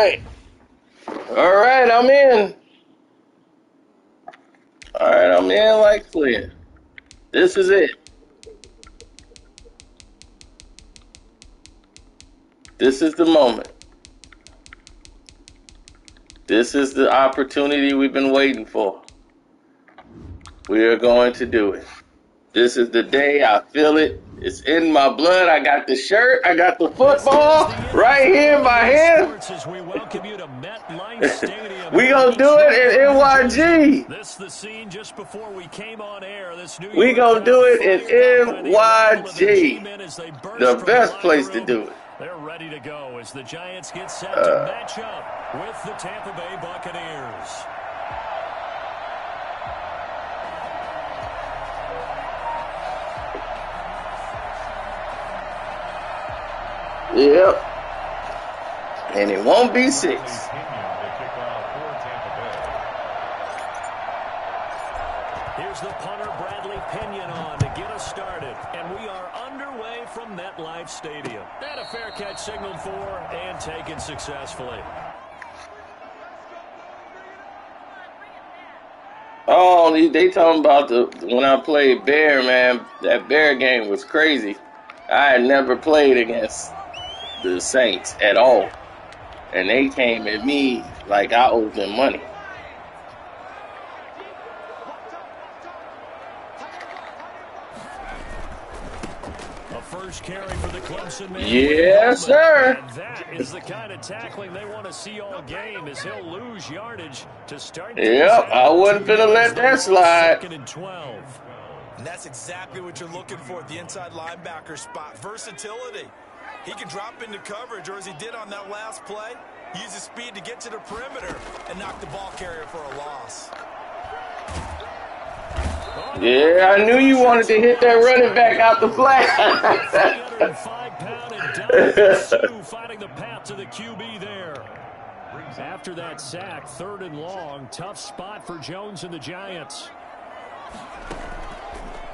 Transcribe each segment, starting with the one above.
right. All right, I'm in. All right, I'm in like clear. This is it. This is the moment. This is the opportunity we've been waiting for. We are going to do it. This is the day. I feel it. It's in my blood. I got the shirt. I got the football right here in my hand. we gonna do it in NYG. This the scene just before we came on air. This new we gonna do it in NYG. The best place to do it. They're ready to go as the Giants get set to uh. match up with the Tampa Bay Buccaneers. Yep. And it won't be six. Here's the punter, Bradley Pinion, on to get us started. And we are underway from MetLife Stadium. And a fair catch signaled for and taken successfully. Oh, they talking about the when I played Bear, man. That Bear game was crazy. I had never played against the Saints at all. And they came at me like I owed them money. A carry for the Clemson man. Yes, sir. And that is the kind of tackling they want to see all game as he'll lose yardage to start. Yep, I wouldn't finna let that slide. And 12. And that's exactly what you're looking for at the inside linebacker spot. Versatility. He can drop into coverage, or as he did on that last play, use his speed to get to the perimeter and knock the ball carrier for a loss. Yeah, I knew you wanted to hit that running back out the flat. fighting the path to the QB there. After that sack, third and long, tough spot for Jones and the Giants.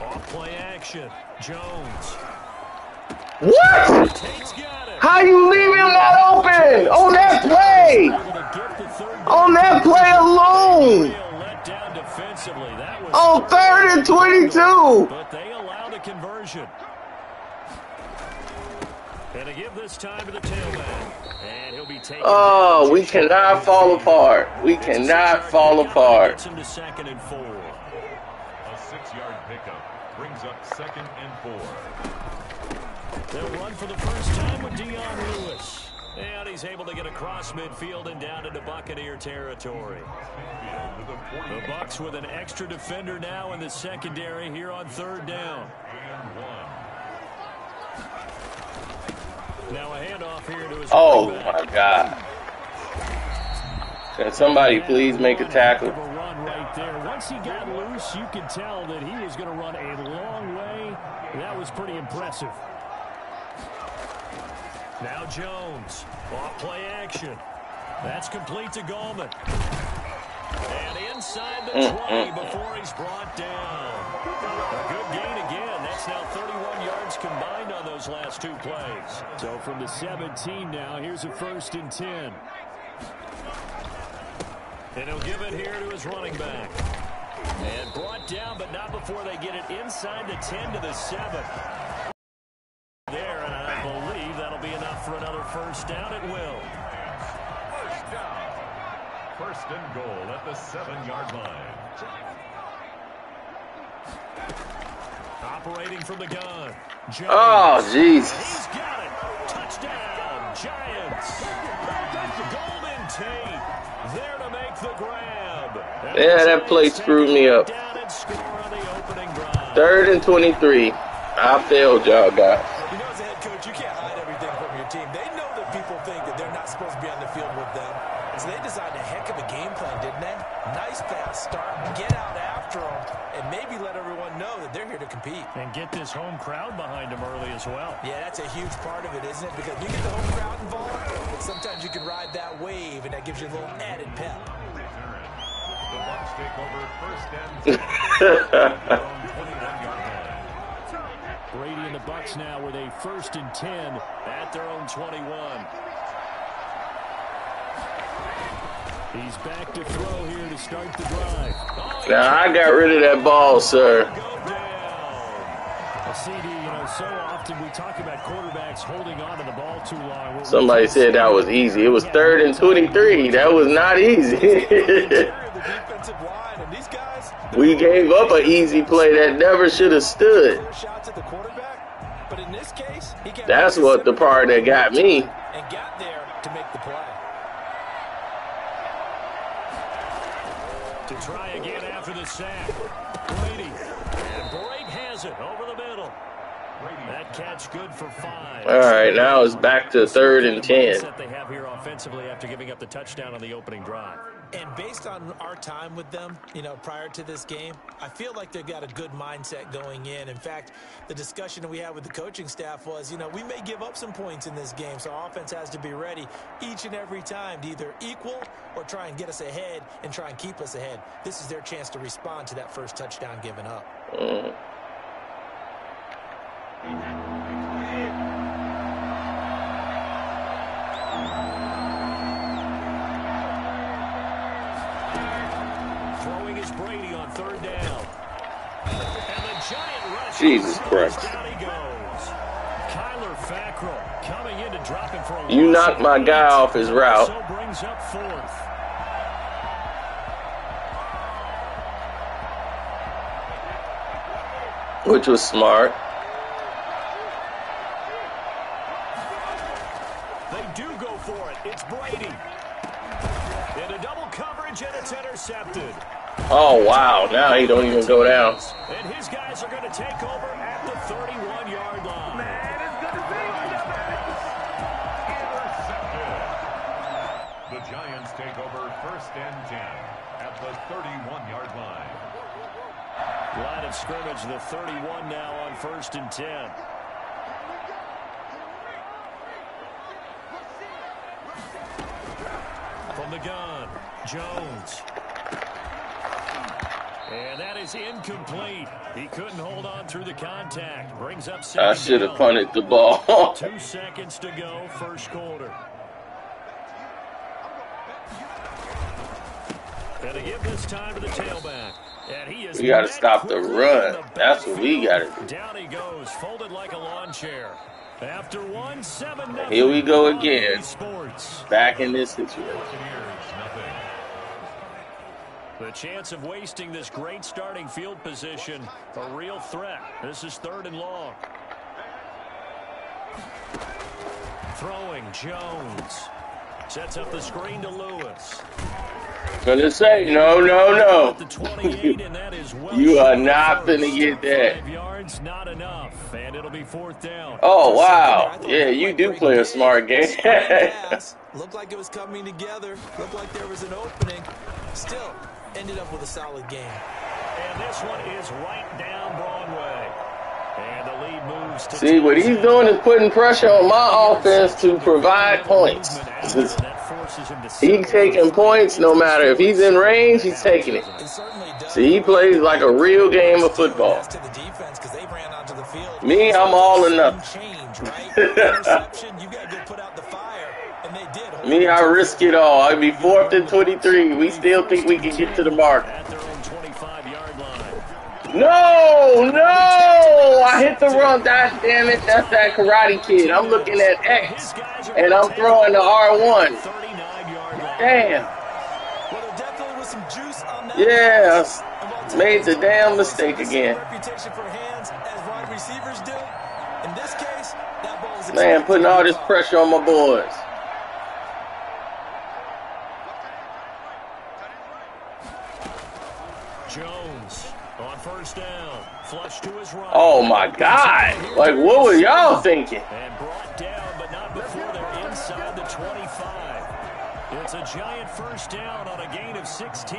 Off play action. Jones what? How you leave him that open on that play? On that play alone. On third and 22. But they allowed a conversion. And give this time to the tailback. And he'll be taking oh, we cannot fall apart. We cannot fall apart. second and four. A six-yard pickup brings up second and four. They'll run for the first time with Dion Lewis. And he's able to get across midfield and down into Buccaneer territory. The Bucks with an extra defender now in the secondary here on third down. Now a handoff here to his Oh my God. Can somebody please make a tackle? Right there. Once he got loose, you could tell that he was going to run a long way. That was pretty impressive. Now Jones. Off play action. That's complete to Gallman. And inside the mm, 20 mm. before he's brought down. A good gain again. That's now 31 yards combined on those last two plays. So from the 17 now, here's a first and 10. And he'll give it here to his running back. And brought down, but not before they get it inside the 10 to the 7 be enough for another first down. It will. First down. First and goal at the seven-yard line. Operating from the gun. Jones. Oh, Jesus. He's got it. Touchdown, Giants. Golden Tate there to make the grab. Yeah, that play screwed me up. Third and 23. I failed y'all guys. Home crowd behind him early as well. Yeah, that's a huge part of it, isn't it? Because you get the home crowd involved, sometimes you can ride that wave, and that gives you a little added pep. The Bucks take over first and Brady and the Bucks now with a first and 10 at their own 21. He's back to throw here to start the drive. Oh, Now I got rid of that ball, sir. go down. A CD, you know, so often we talk about quarterbacks holding on to the ball too long. Somebody said that was easy. It was third and 23. That was not easy. The defensive line, and these guys, we gave up an easy play that never should have stood. clear shots at the quarterback. But in this case, he got That's what the part that got me. and got there to make the play. To try again after the sack. Brady. And Brady has it over the middle. That catch good for five. All right, now it's back to third and 10. They have here offensively after giving up the touchdown on the opening drive. And based on our time with them, you know, prior to this game, I feel like they've got a good mindset going in. In fact, the discussion that we had with the coaching staff was, you know, we may give up some points in this game, so offense has to be ready each and every time to either equal or try and get us ahead and try and keep us ahead. This is their chance to respond to that first touchdown given up. Mm. Brady on third down. And the giant rush. Jesus Christ. Down he goes. Kyler Fackrell coming in to drop him for a You knocked my guy off his route. So brings up fourth. Which was smart. They do go for it. It's Brady. Into double coverage, and it's intercepted. Oh, wow. Now he don't even go down. And his guys are going to take over at the 31-yard line. Intercepted. The Giants take over first and 10 at the 31-yard line. Line of scrimmage, the 31 now on first and 10. From the gun, Jones. And that is incomplete. He couldn't hold on through the contact. Brings up second I should have punted the ball. Two seconds to go, first quarter. And to give this time to the tailback. And he is We gotta stop the run. the That's what we gotta do. Down he goes, folded like a lawn chair. After one, seven Here we go again. Sports. Back in this situation. Buccaneers, nothing. The chance of wasting this great starting field position, a real threat. This is third and long. Throwing Jones. Sets up the screen to Lewis. Gonna say, no, no, no. 28, and that is well You are not gonna get that. Five yards, not enough, and it'll be fourth down. Oh, For a second wow. there, I thought Yeah, you do play a smart game. Looked like it was coming together. Looked like there was an opening. Still, ended up with a solid game. And this one is right down Broadway. And the lead moves to See, what he's doing is putting pressure on my offense to provide points. That forces him to He's taking points no matter if he's in range, he's taking it. It certainly does. See, he plays like a real game of football. To the defense because they ran onto the field. Me, I'm all or nothing. Change, right? Interception, you got to go put out the fire, and they did. Hold Me, I risk it all. I'd be fourth and 23. We still think we can get to the mark. At their own 25-yard line. No, no! I hit the wrong. God damn it. That's that karate kid. I'm looking at X, and I'm throwing the R1. Damn. Yeah, while made the damn mistake again. Man, putting all this pressure on my boys. Jones on first down. Flush to his right. Oh my God! Like, what were y'all thinking? And brought down, but not before they're inside the 25. It's a giant first down on a gain of 16.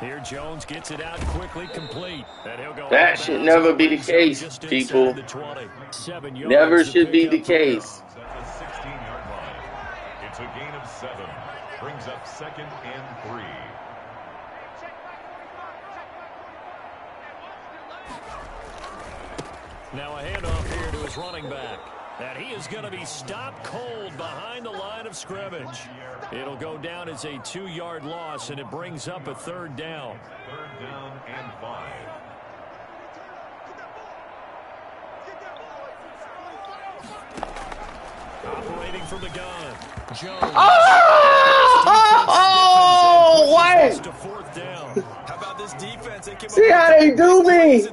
Here Jones gets it out quickly, complete. And he'll go that should never be the case, people. The never should be the case. It's a gain of seven. Brings up second and three. Now a handoff here to his running back. And he is going to be stopped cold behind the line of scrimmage. It'll go down as a two-yard loss, and it brings up a third down. Third down and five. Operating from the gun. Jones. Oh, what? To. How about this defense? They came See up how with they do me?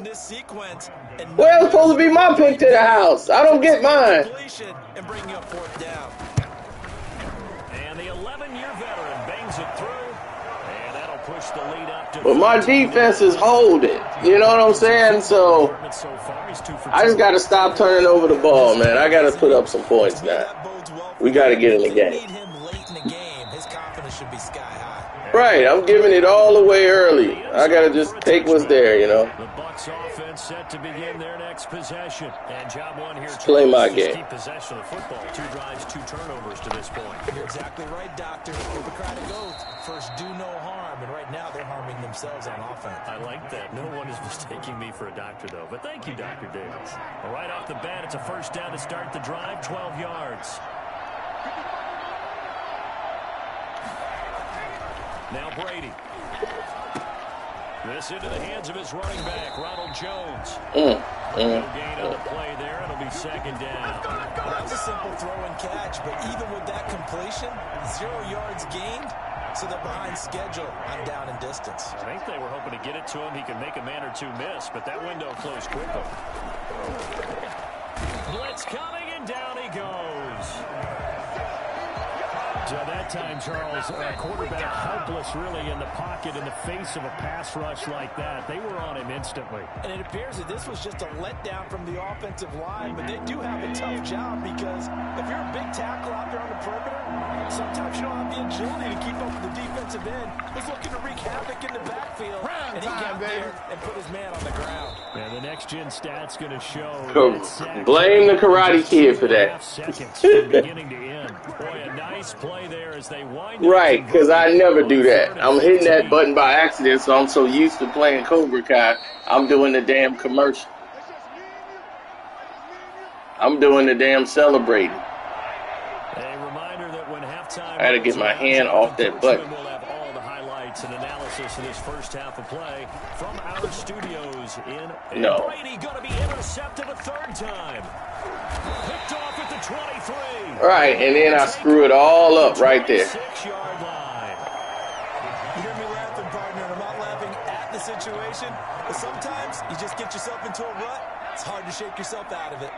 Plays In this sequence, and Well, it's supposed to be my pick to the house. I don't get mine. and bringing up fourth down. And the 11-year veteran bangs it through. And that'll push the lead up to But my defense is holding. You know what I'm saying? So So far, he's two for I just got to stop turning over the ball, man. I got to put up some points now. that bodes well for We got to get in the game. need him late in the game. His confidence should be sky high. Right, I'm giving it all away early. I got to just take what's there, you know. The Bucks offense set to begin their next possession. And job one here. play my game. Keep possession of football. Two drives, two turnovers to this point. You're exactly right, Doctor. Hippocratic oath. First, do no harm. And right now, they're harming themselves on offense. I like that. No one is mistaking me for a doctor, though. But thank you, Dr. Davis. Well, right off the bat, it's a first down to start the drive, 12 yards. Now Brady. This into the hands of his running back, Ronald Jones. Mm, No mm. gain on the play there. It'll be second down. That's a simple throw and catch, but even with that completion, zero yards gained, so they're behind schedule on down and distance. I think they were hoping to get it to him. He could make a man or two miss, but that window closed quickly. Blitz coming, and down So that time, Charles, a quarterback helpless really in the pocket in the face of a pass rush like that. They were on him instantly. And it appears that this was just a letdown from the offensive line, but they do have a tough job because if you're a big tackle out there on the perimeter, sometimes you don't have the agility to keep up with the defensive end. He's looking to wreak havoc in the backfield, and he got there and put his man on the ground. And the next gen stats going to show. Blame the Karate Kid for that. half Seconds from beginning to end. Boy, nice play there as they wind up Right, because I never do that. I'm hitting that button by accident, so I'm so used to playing Cobra Kai. I'm doing the damn commercial. I'm doing the damn celebrating. A reminder that when halftime I had to get my hand off that button. Will have all the highlights and analysis of this first half of play from our studios in and No. Brady going to be intercepted a third time. Picked off at the 23. Right, and then I screw it all up right there. 26-yard line. You hear me laughing, partner, and I'm not laughing at the situation, but sometimes you just get yourself into a rut. It's hard to shake yourself out of it.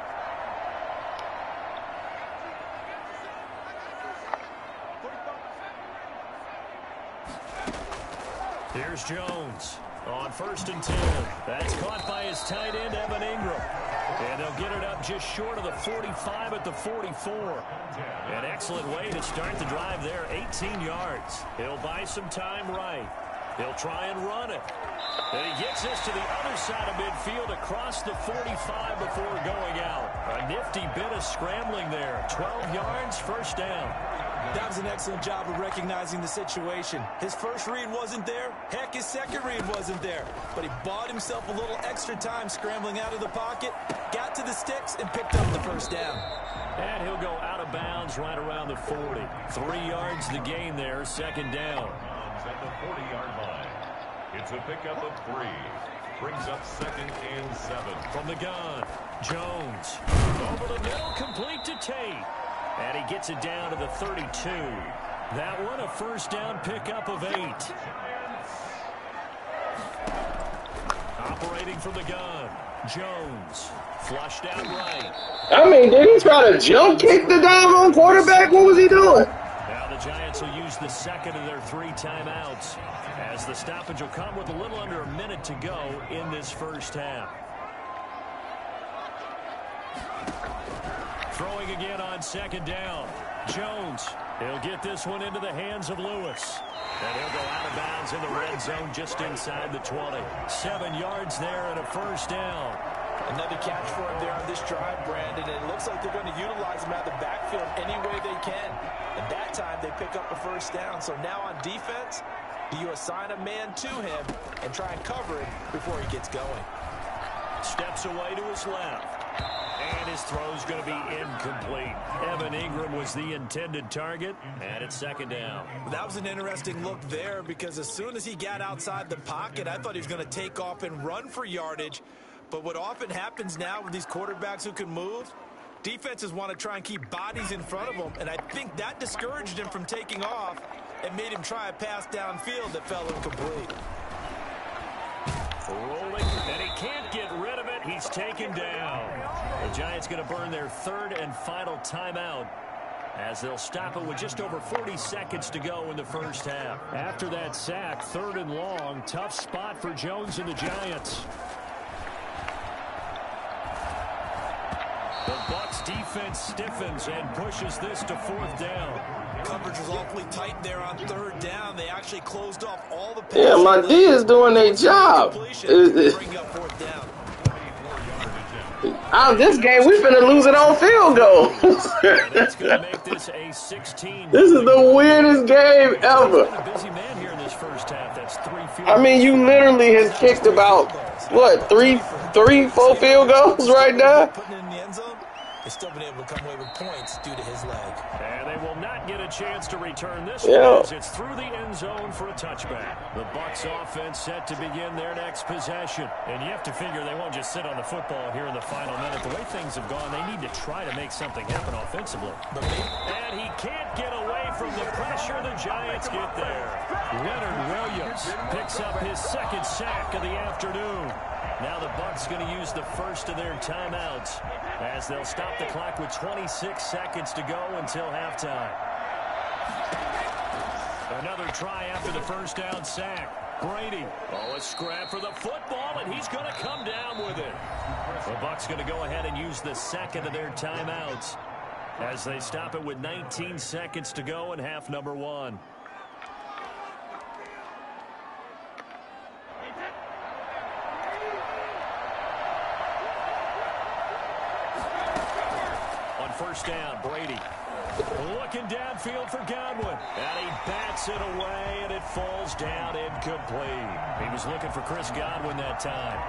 Here's Jones on first and 10. That's caught by his tight end, Evan Engram. And they'll get it up just short of the 45 at the 44. An excellent way to start the drive there, 18 yards. He'll buy some time right. He'll try and run it. And he gets this to the other side of midfield across the 45 before going out. A nifty bit of scrambling there. 12 yards, first down. That was an excellent job of recognizing the situation. His first read wasn't there. Heck, his second read wasn't there. But he bought himself a little extra time scrambling out of the pocket, got to the sticks, and picked up the first down. And he'll go out of bounds right around the 40. Three yards the gain there, second down. Browns at the 40-yard line. It's a pickup of three. Brings up second and seven. From the gun, Jones. Over the middle, complete to Tate. And he gets it down to the 32. That one, a first down pickup of eight. Operating from the gun, Jones. Flushed out right. I mean, did he try to jump kick the doggone quarterback? What was he doing? Now the Giants will use the second of their three timeouts as the stoppage will come with a little under a minute to go in this first half. Throwing again on second down. Jones. He'll get this one into the hands of Lewis. And he'll go out of bounds in the red zone just inside the 20. Seven yards there and a first down. Another catch for him there on this drive, Brandon. And it looks like they're going to utilize him out of the backfield any way they can. And that time they pick up a first down. So now on defense, do you assign a man to him and try and cover him before he gets going? steps away to his left. And his throw's going to be incomplete. Evan Engram was the intended target, and it's second down. That was an interesting look there because as soon as he got outside the pocket, I thought he was going to take off and run for yardage. But what often happens now with these quarterbacks who can move, defenses want to try and keep bodies in front of them, and I think that discouraged him from taking off and made him try a pass downfield that fell incomplete. Rolling, rid of it. He's taken down. The Giants going to burn their third and final timeout as they'll stop it with just over 40 seconds to go in the first half. After that sack, third and long, tough spot for Jones and the Giants. The Bucks defense stiffens and pushes this to fourth down. Coverage was awfully tight there on third down. They actually closed off all the Yeah, my D is doing their job. Completion, bring up fourth down. Out of this game, we finna lose it on field goals. That's going to make this a 16. this is the weirdest game ever. a busy man here in this first half. That's three field I mean, you literally has kicked about what three, three, four field goals right now. Putting it in the end zone, they've still been able to come away with points due to his leg. And they will not get a chance to return this Yeah. one as it's through the end zone for a touchback. The Bucks offense set to begin their next possession. And you have to figure they won't just sit on the football here in the final minute. The way things have gone, they need to try to make something happen offensively. But maybe And he can't get away from the pressure. The Giants get there. Leonard Williams picks up his second sack of the afternoon. Now the Bucks going to use the first of their timeouts as they'll stop the clock with 26 seconds to go until halftime. Another try after the first down sack. Brady. Oh, a scrap for the football, and he's going to come down with it. The Bucks going to go ahead and use the second of their timeouts as they stop it with 19 seconds to go in half number one. First down, Brady. Looking downfield for Godwin. And he bats it away, and it falls down incomplete. He was looking for Chris Godwin that time.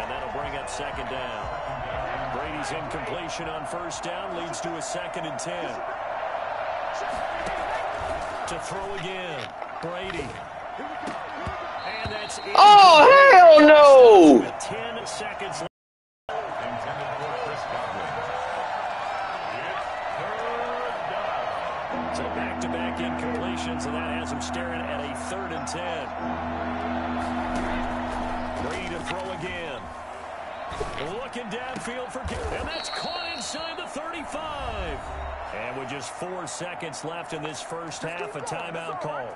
And that'll bring up second down. Brady's incompletion on first down leads to a second and ten. To throw again. Brady. And that's Oh hell no! Incompletions, and that has him staring at a third and ten. Brady to throw again. Looking downfield for and that's caught inside the 35. And with just four seconds left in this first half, a timeout call.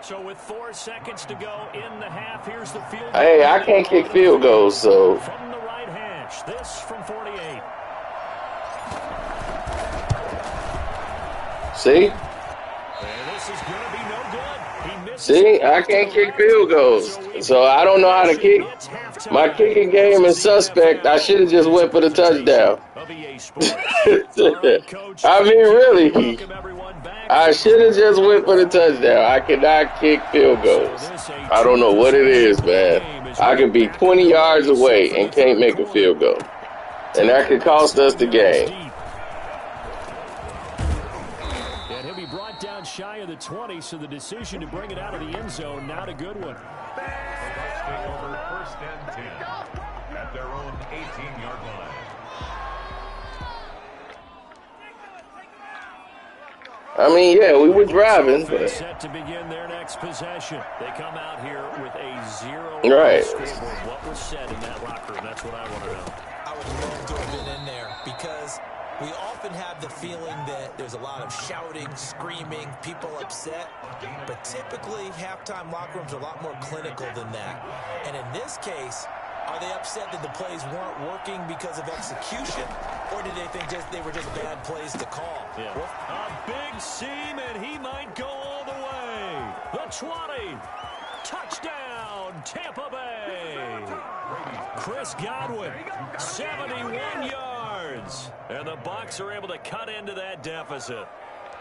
So with four seconds to go in the half, here's the field. Hey, I can't kick field goals, so From the right hash, this from 48. Misses see, I can't kick field goals, so I don't know how to kick. My kicking game is suspect. I should have just went for the touchdown. I mean, really. I should have just went for the touchdown. I cannot kick field goals. I don't know what it is, man. I could be 20 yards away and can't make a field goal, and that could cost us the game. Shy of the 20, so the decision to bring it out of the end zone, not a good one. The take over first and 10 at their own 18-yard line. I mean, yeah, we were driving, but Set to begin their next possession. They come out here with a zero Right. What was said in that locker room? That's what I want to know. I would love to have been in there because we often have the feeling that there's a lot of shouting, screaming, people upset. But typically, halftime locker rooms are a lot more clinical than that. And in this case, are they upset that the plays weren't working because of execution? Or did they think just they were just bad plays to call? Yeah. A big seam, and he might go all the way. The 20. Touchdown, Tampa Bay. Chris Godwin, 71 yards. And the Bucks are able to cut into that deficit.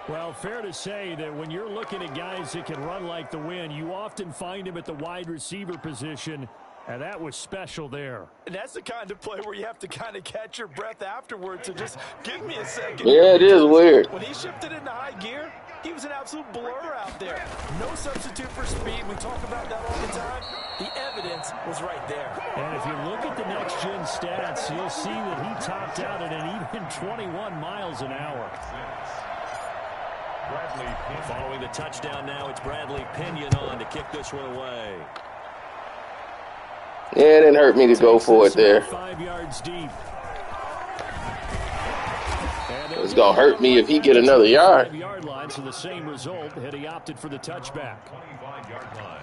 Well, fair to say that when you're looking at guys that can run like the wind, you often find him at the wide receiver position, and that was special there. And that's the kind of play where you have to kind of catch your breath afterwards and just give me a second. Yeah, it is weird. When he shifted into high gear, he was an absolute blur out there. No substitute for speed. We talk about that all the time. The evidence was right there. And if you look at the next-gen stats, you'll see that he topped out at an even 21 miles an hour. Bradley Pinion. Following the touchdown now, it's Bradley Pinion on to kick this one away. Yeah, it didn't hurt me to go for it there. Five yards deep. It's gonna hurt me if he get another yard. Yard line, so the same result had he opted for the touchback. 25-yard line.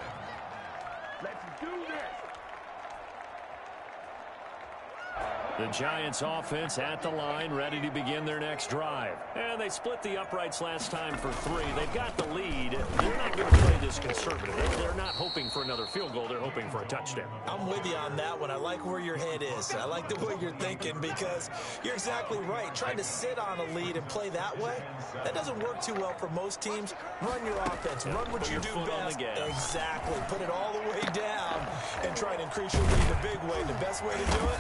The Giants offense at the line, ready to begin their next drive. And they split the uprights last time for three. They've got the lead. They're not going to play this conservative. They're not hoping for another field goal. They're hoping for a touchdown. I'm with you on that one. I like where your head is. I like the way you're thinking because you're exactly right. Trying to sit on a lead and play that way, that doesn't work too well for most teams. Run your offense. Run what you do best. Exactly. Put it all the way down and try to increase your lead the big way. The best way to do it,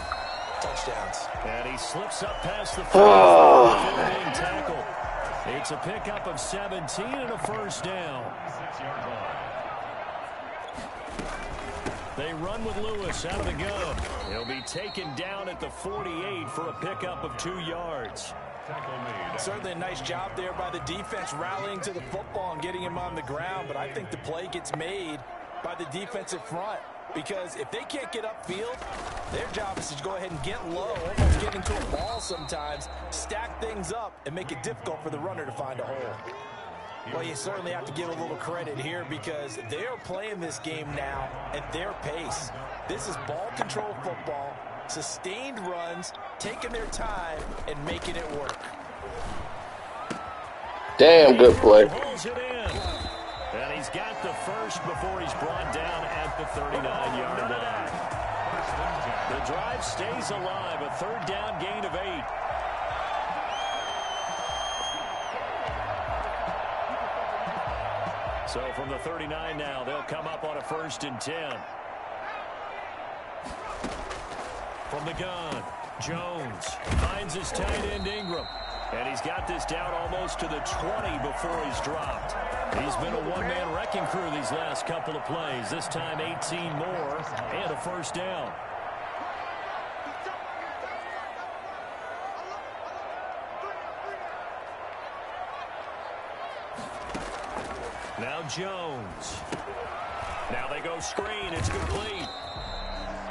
touchdowns. And he slips up past the Oh. before being tackled. It's a pickup of 17 and a first down. They run with Lewis out of the gun. He'll be taken down at the 48 for a pickup of two yards. Certainly a nice job there by the defense rallying to the football and getting him on the ground, but I think the play gets made by the defensive front because if they can't get upfield, their job is to go ahead and get low, almost get into a ball sometimes, stack things up, and make it difficult for the runner to find a hole. Well, you certainly have to give a little credit here because they are playing this game now at their pace. This is ball control football, sustained runs, taking their time, and making it work. Damn good play. Pulls it in. And he's got the first before he's brought down at the 39-yard line. The drive stays alive. A third down gain of eight. So from the 39 now, they'll come up on a first and 10. From the gun, Jones finds his tight end Engram. And he's got this down almost to the 20 before he's dropped. He's been a one-man wrecking crew these last couple of plays. This time 18 more and a first down. Now Jones. Now they go screen. It's complete.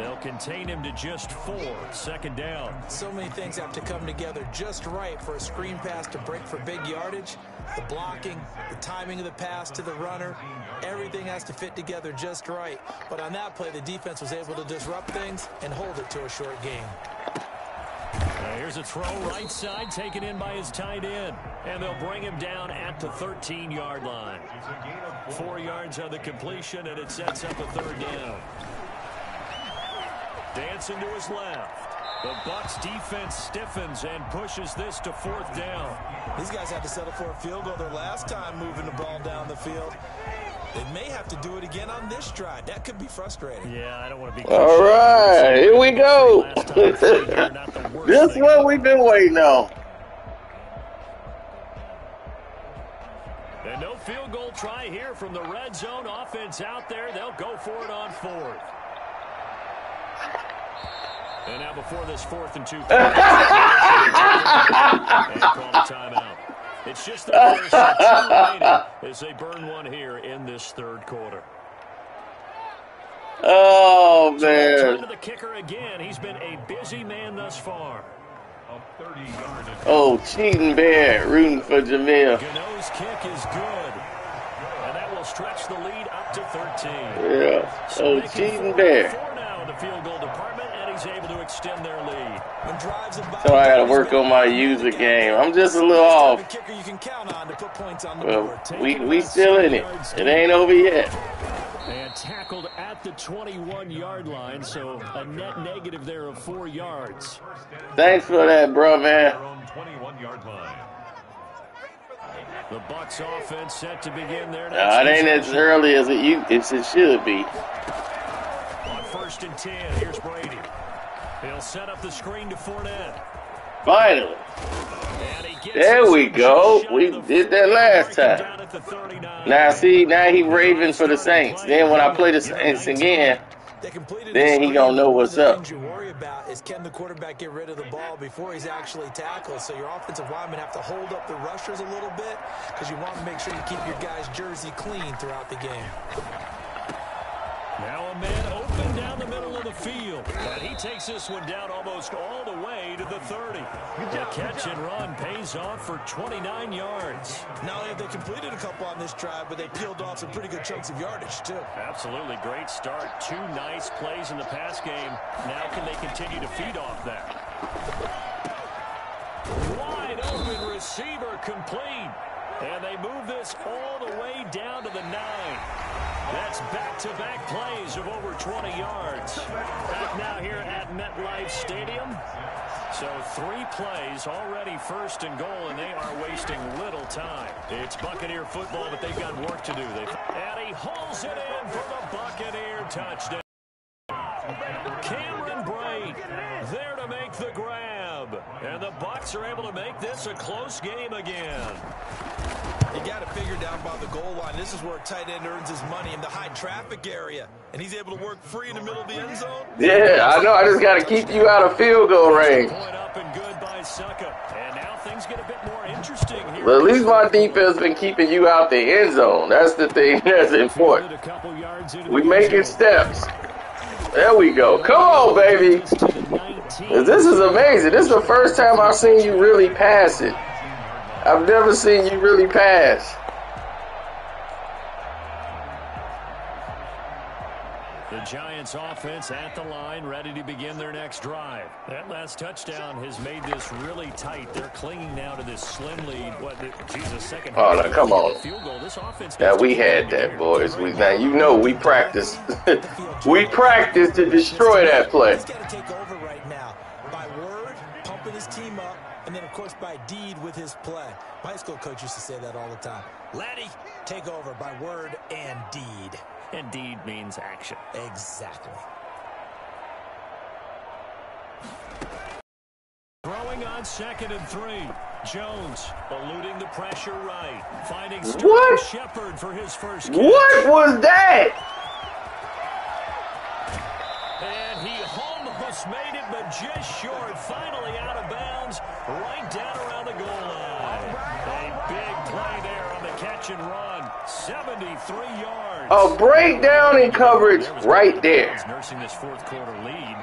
They'll contain him to just four. Second down. So many things have to come together just right for a screen pass to break for big yardage. The blocking, the timing of the pass to the runner, everything has to fit together just right. But on that play, the defense was able to disrupt things and hold it to a short game. Now here's a throw right side taken in by his tight end. And they'll bring him down at the 13-yard line. It's a gain of four. Four yards on the completion, and it sets up a third down. Dancing to his left. The Bucks defense stiffens and pushes this to fourth down. These guys had to settle for a field goal their last time moving the ball down the field. They may have to do it again on this drive. That could be frustrating. Yeah, I don't want to be. All right, here we go. Last time, they're not the worst This thing. what we've been waiting on. And no field goal try here from the red zone offense out there. They'll go for it on fourth. And now before this fourth and two. and call timeout. It's just the first and two remaining as they burn one here in this third quarter. Oh Turn to man. the kicker again. He's been a busy man thus far. A 30-yard attempt. Oh, cheating bear, rooting for Jamil. Gano's kick is good. And that will stretch the lead up to 13. Yeah. So Oh, cheating bear. Four now in the field goal department, able to extend their lead. So I gotta work on my user game. I'm just a little off. kicker you can count on to put points on the Well, we we still in it. It ain't over yet. And tackled at the 21-yard line, so a net negative there of four yards. Thanks for that, bro, man. 21-yard line. The Bucks offense set to begin there. Nah, it ain't as early as it you as it should be. On first and ten, here's Brady. He'll set up the screen to Fournette. Finally. And he gets There we go. We did that last time. down at the 39. Now see, now he raving for the Saints. Then when I play the Saints again, Then he gonna know what's up. you worry about is can the quarterback get rid of the ball before he's actually tackled. So your offensive linemen have to hold up the rushers a little bit because you want to make sure you keep your guy's jersey clean throughout the game. Now a man open down the middle of the field. Takes this one down almost all the way to the 30. The catch and run pays off for 29 yards. Not only have they completed a couple on this drive, but they peeled off some pretty good chunks of yardage too. Absolutely great start. Two nice plays in the pass game. Now can they continue to feed off that? Wide open receiver complete. And they move this all the way down to the nine. That's back-to-back plays of over 20 yards. Back now here at MetLife Stadium. So three plays already first and goal, and they are wasting little time. It's Buccaneer football, but they've got work to do. They and he hauls it in for the Buccaneer touchdown. Cameron Brate there to make the grab. And the Bucks are able to make this a close game again. You got to figure down by the goal line. This is where a tight end earns his money in the high traffic area. And he's able to work free in the middle of the end zone. yeah, I know. I just got to keep you out of field goal range. Point up and good by Sucka. And now things get a bit more interesting here. But at least my defense has been keeping you out the end zone. That's the thing that's important. A couple yards into We the making steps. There we go. Come on, baby. To the 19. This is amazing. This is the first time I've seen you really pass it. I've never seen you really pass. The Giants offense at the line, ready to begin their next drive. That last touchdown has made this really tight. They're clinging now to this slim lead. What, Jesus, second Oh, half, now, come on. Field goal. This offense Yeah, we had that, boys. We now you know we practiced. we practiced to destroy that play. He's got to take over right now by word, pumping his team up, and then, of course, by deed with his play. My high school coach used to say that all the time. Laddie, take over by word and deed. Indeed means action. Exactly. Throwing on second and three. Jones eluding the pressure right. Finding What? Sterling Shepard for his first catch. What was that? Almost made it, but just short. Finally out of bounds, right down around the goal line. A big play there on the catch and run. 73 yards. A breakdown in coverage There right there. Nursing this fourth quarter lead.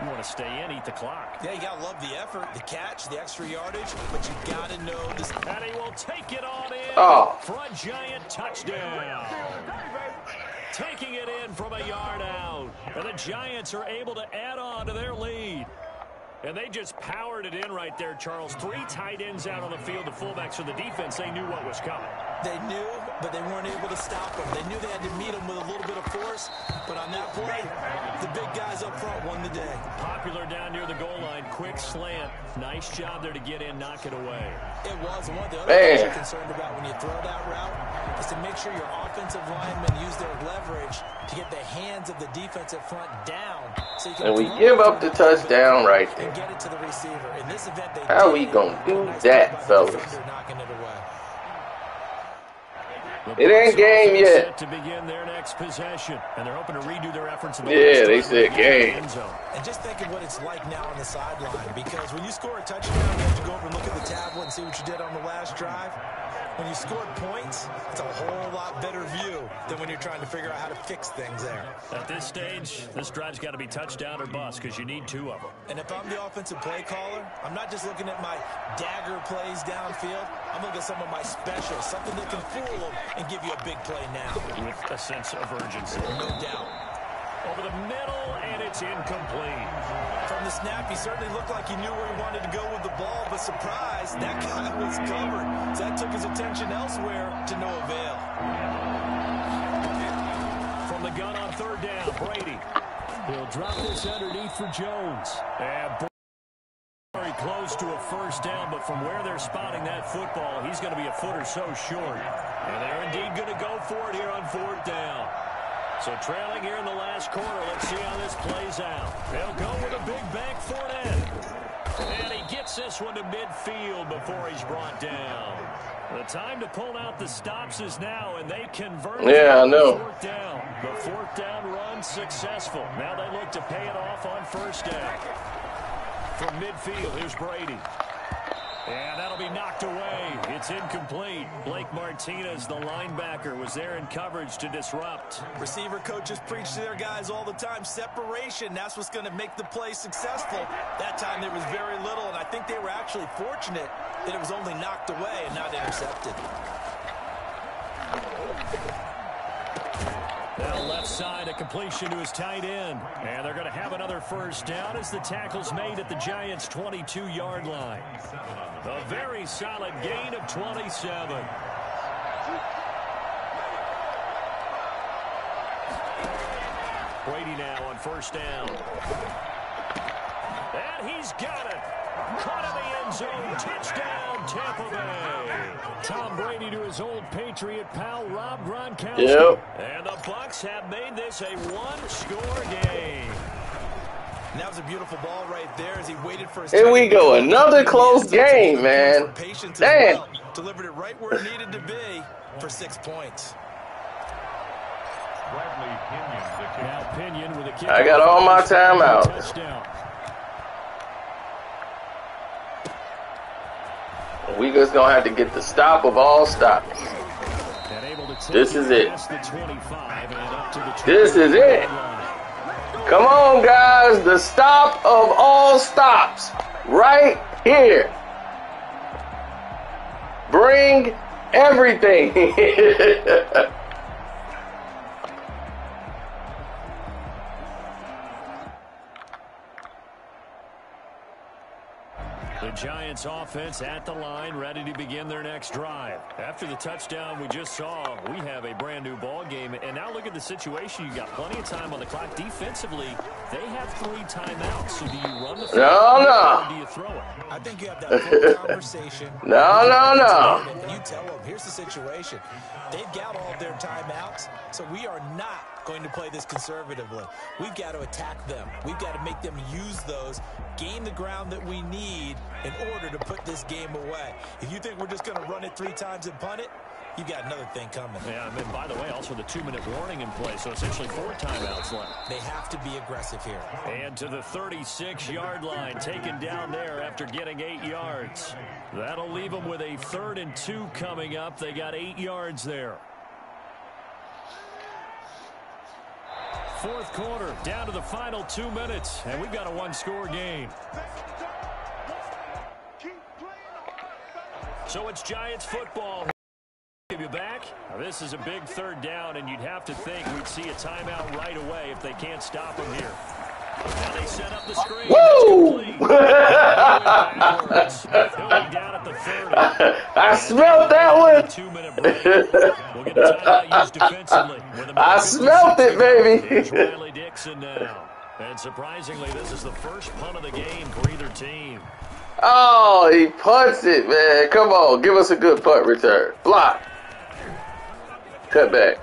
You want to stay in, eat the clock. Yeah, you got to love the effort, the catch, the extra yardage, but you got to know this. And he will take it on in Oh. for a giant touchdown. Taking it in from a yard out. And the Giants are able to add on to their lead. And they just powered it in right there, Charles. Three tight ends out on the field, the fullbacks for the defense. They knew what was coming. They knew, but they weren't able to stop them. They knew they had to meet them with a little bit of force, but on that play, the big guys up front won the day. Popular down near the goal line. Quick slant. Nice job there to get in, knock it away. It was. One of the other Man. things you're concerned about when you throw that route is to make sure your offensive linemen use their leverage to get the hands of the defensive front down. So you can And we give up the touchdown right and get it to the receiver. In this event, they How did. we gonna do that, play fellas? it away. The It ain't game yet. To begin their next possession, and they're hoping to redo their efforts in the Yeah, they said to get in the game. And just think of what it's like now on the sideline because when you score a touchdown, you have to go over and look at the tablet and see what you did on the last drive. When you scored points, it's a whole lot better view than when you're trying to figure out how to fix things there. At this stage, this drive's got to be touchdown or bust because you need two of them. And if I'm the offensive play caller, I'm not just looking at my dagger plays downfield. I'm looking at some of my specials, something that can fool them and give you a big play now. with a sense of urgency. No doubt. Over the middle, and it's incomplete. From the snap, he certainly looked like he knew where he wanted to go with the ball, but surprise, that guy was covered. So that took his attention elsewhere to no avail. From the gun on third down, Brady. He'll drop this underneath for Jones. And very close to a first down, but from where they're spotting that football, he's going to be a foot or so short. And they're indeed going to go for it here on fourth down. So trailing here in the last quarter. Let's see how this plays out. They'll go with a big back for it. And he gets this one to midfield before he's brought down. The time to pull out the stops is now, and they convert. Yeah, I know. Fourth down. The fourth down run successful. Now they look to pay it off on first down. From midfield, here's Brady. And that'll be knocked away. It's incomplete. Blake Martinez, the linebacker, was there in coverage to disrupt. Receiver coaches preach to their guys all the time. Separation, that's what's going to make the play successful. That time there was very little, and I think they were actually fortunate that it was only knocked away and not intercepted. Now left side, a completion to his tight end. And they're going to have another first down as the tackle's made at the Giants' 22-yard line. A very solid gain of 27. Brady now on first down. And he's got it. Caught in the end zone. Touchdown, Tampa Bay. Tom Brady to his old Patriot pal, Rob Gronkowski. Yep. And the Bucks have made this a one-score game. And that was a beautiful ball right there as he waited for his Here we go. Another close game, man. Damn. well. Delivered it right where it needed to be for six points. Bradley Pinion, the. Now Pinion with a kick. I got all my timeouts. We just gonna have to get the stop of all stops. This is it. past the 25 and up to the This is it. Come on, guys. The stop of all stops. Right here. Bring everything. The Giants offense at the line, ready to begin their next drive. After the touchdown we just saw, we have a brand new ball game. And now look at the situation. You got plenty of time on the clock. Defensively, they have three timeouts. So do you run the No, no. or do you throw it? I think you have that full conversation. No, no, no. And you tell them, here's the situation. They've got all of their timeouts, so we are not going to play this conservatively. We've got to attack them. We've got to make them use those, gain the ground that we need in order to put this game away. If you think we're just going to run it three times and punt it, you've got another thing coming. Yeah, and by the way, also the two-minute warning in play, so essentially four timeouts left. They have to be aggressive here. And to the 36-yard line, taken down there after getting eight yards. That'll leave them with a third and two coming up. They got eight yards there. Fourth quarter, down to the final two minutes, and we've got a one-score game. So it's Giants football. Give you back. Now, this is a big third down, and you'd have to think we'd see a timeout right away if they can't stop them here. Woo! It's complete. Backwards. They'll be down at the 30. I smelled that one. I smelt it, 56 baby. And surprisingly, this is the first punt of the game for either team. Oh, he punts it, man. Come on, give us a good punt return. Block. Cut back.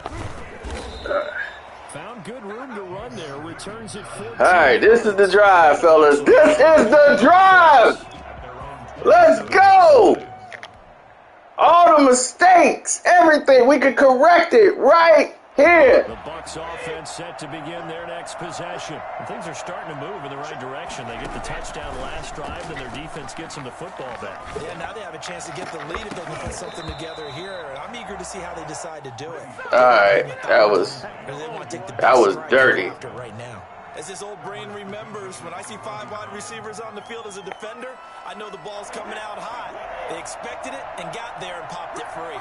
Found good room to run there. Returns it 14. All right, this is the drive, fellas. This is the drive. Let's go. All the mistakes, everything, we could correct it right here. The Bucks offense set to begin their next possession. And things are starting to move in the right direction. They get the touchdown last drive, then their defense gets them the football back. Yeah, now they have a chance to get the lead if they can put something together here. I'm eager to see how they decide to do it. All right, that was Or they want to take the That was dirty. Right now. As this old brain remembers, when I see five wide receivers on the field as a defender, I know the ball's coming out hot. They expected it and got there and popped it free.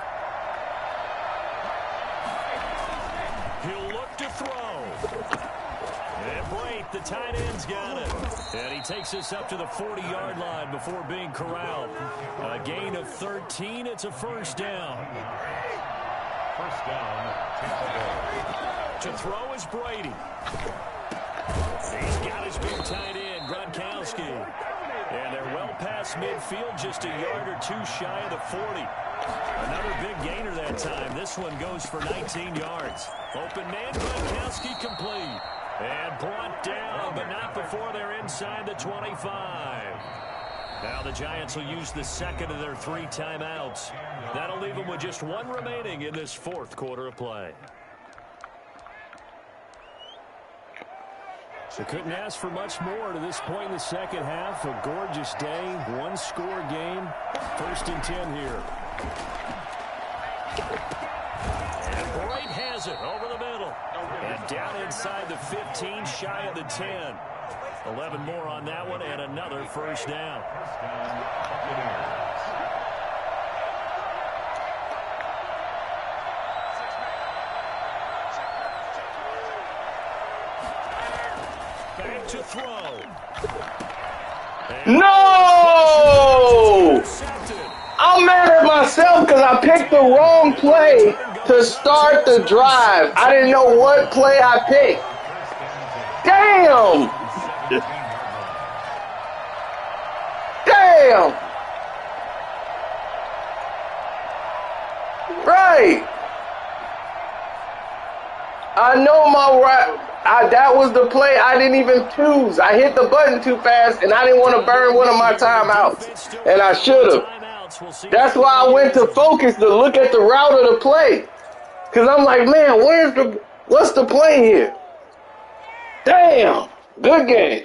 To throw. And Brate, the tight end's got it. And he takes us up to the 40-yard line before being corralled. A gain of 13. It's a first down. First down, To throw is Brady. He's got his big tight end, Gronkowski. And they're well past midfield, just a yard or two shy of the 40. Another big gainer that time. This one goes for 19 yards. Open man, Gronkowski complete. And brought down, but not before they're inside the 25. Now the Giants will use the second of their three timeouts. That'll leave them with just one remaining in this fourth quarter of play. So couldn't ask for much more to this point in the second half. A gorgeous day, one score game. First and 10 here. And Brate has it over the middle. And down inside the 15, shy of the 10. 11 more on that one and another first down. Back to throw. And No! I'm mad at myself because I picked the wrong play to start the drive. I didn't know what play I picked. Damn! Damn! Right. I know my right. I, that was the play I didn't even choose. I hit the button too fast, and I didn't want to burn one of my timeouts, and I should have. Timeouts. We'll see That's why I went to focus to look at the route of the play. Cause I'm like, man, where's the what's the play here? Damn. Good game.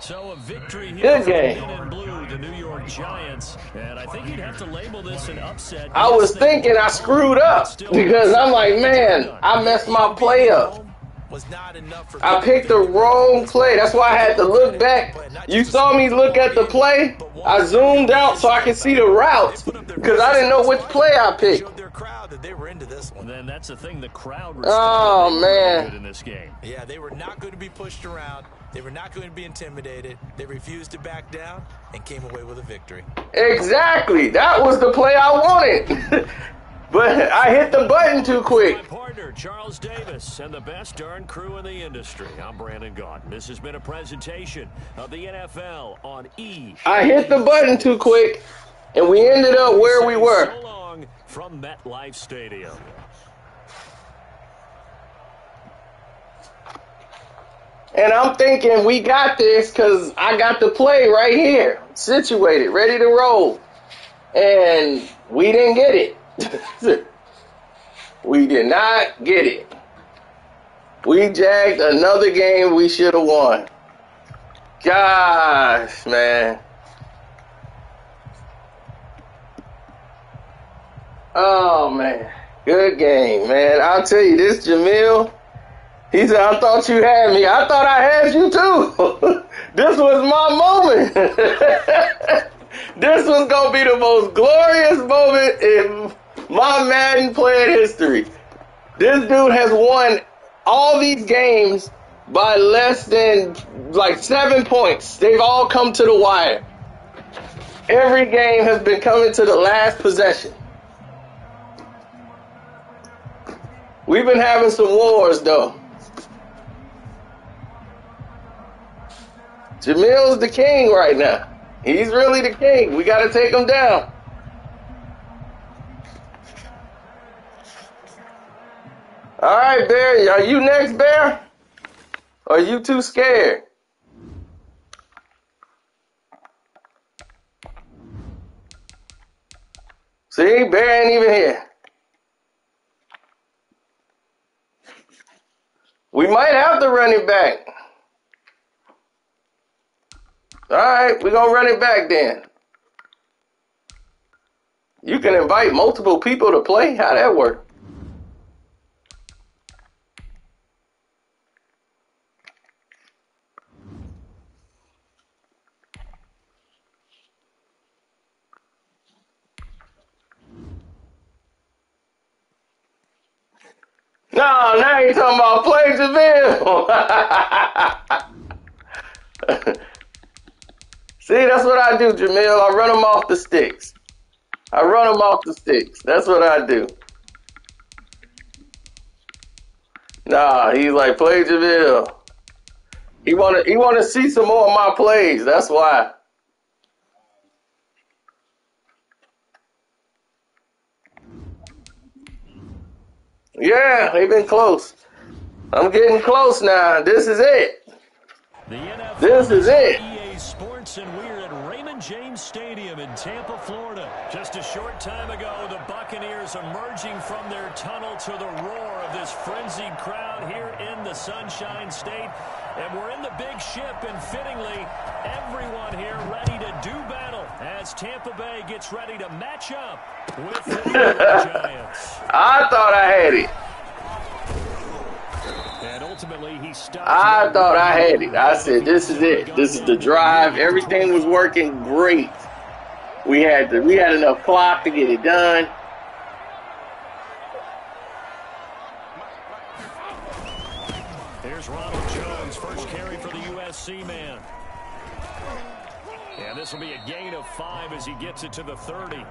So a victory here Good game. in blue, the New York Giants. And I think you'd have to label this an upset. I was thinking I screwed up because I'm like, man, I messed my play up. Was not enough for I picked the wrong play. That's why I had to look back. You saw me look at the play. I zoomed out so I could see the route because I didn't know which play I picked. Crowd that they were into this one. Then that's the thing, the crowd Oh, man. good in this game. Yeah, they were not going to be pushed around. They were not going to be intimidated. They refused to back down and came away with a victory. Exactly. That was the play I wanted. but I hit the button too quick. My partner, Charles Davis, and the best darn crew in the industry. I'm Brandon Gaudin. This has been a presentation of the NFL on E. I hit the button too quick, and we ended up where we were. So long from MetLife Stadium. And I'm thinking we got this because I got the play right here, situated, ready to roll. And we didn't get it. we did not get it. We jacked another game we should have won. Gosh, man. Oh, man. Good game, man. I'll tell you, this Jamil. He said, I thought you had me. I thought I had you too. this was my moment. this was going to be the most glorious moment in my Madden playing history. This dude has won all these games by less than like seven points. They've all come to the wire. Every game has been coming to the last possession. We've been having some wars though. Jamil's the king right now. He's really the king. We got to take him down. All right, Bear. Are you next, Bear? Are you too scared? See, Bear ain't even here. We might have to run it back. All right, we're going to run it back then. You can invite multiple people to play. How that work? No, now you're talking about Placerville. See, that's what I do, Jamil. I run them off the sticks. I run them off the sticks. That's what I do. Nah, he's like play Jamil. He wanna he wanna see some more of my plays. That's why. Yeah, they've been close. I'm getting close now. This is it. The NFL This is it. EA Sports, and we're at Raymond James Stadium in Tampa, Florida. Just a short time ago, the Buccaneers emerging from their tunnel to the roar of this frenzied crowd here in the Sunshine State. And we're in the big ship, and fittingly, everyone here ready to do battle as Tampa Bay gets ready to match up with the Giants. I thought I had it. And ultimately, he stops. I thought I had it. I said, this is it. This is the drive. Everything was working great. We had the, we had enough clock to get it done. Here's Ronald Jones, first carry for the USC man. And this will be a gain of five as he gets it to the 30.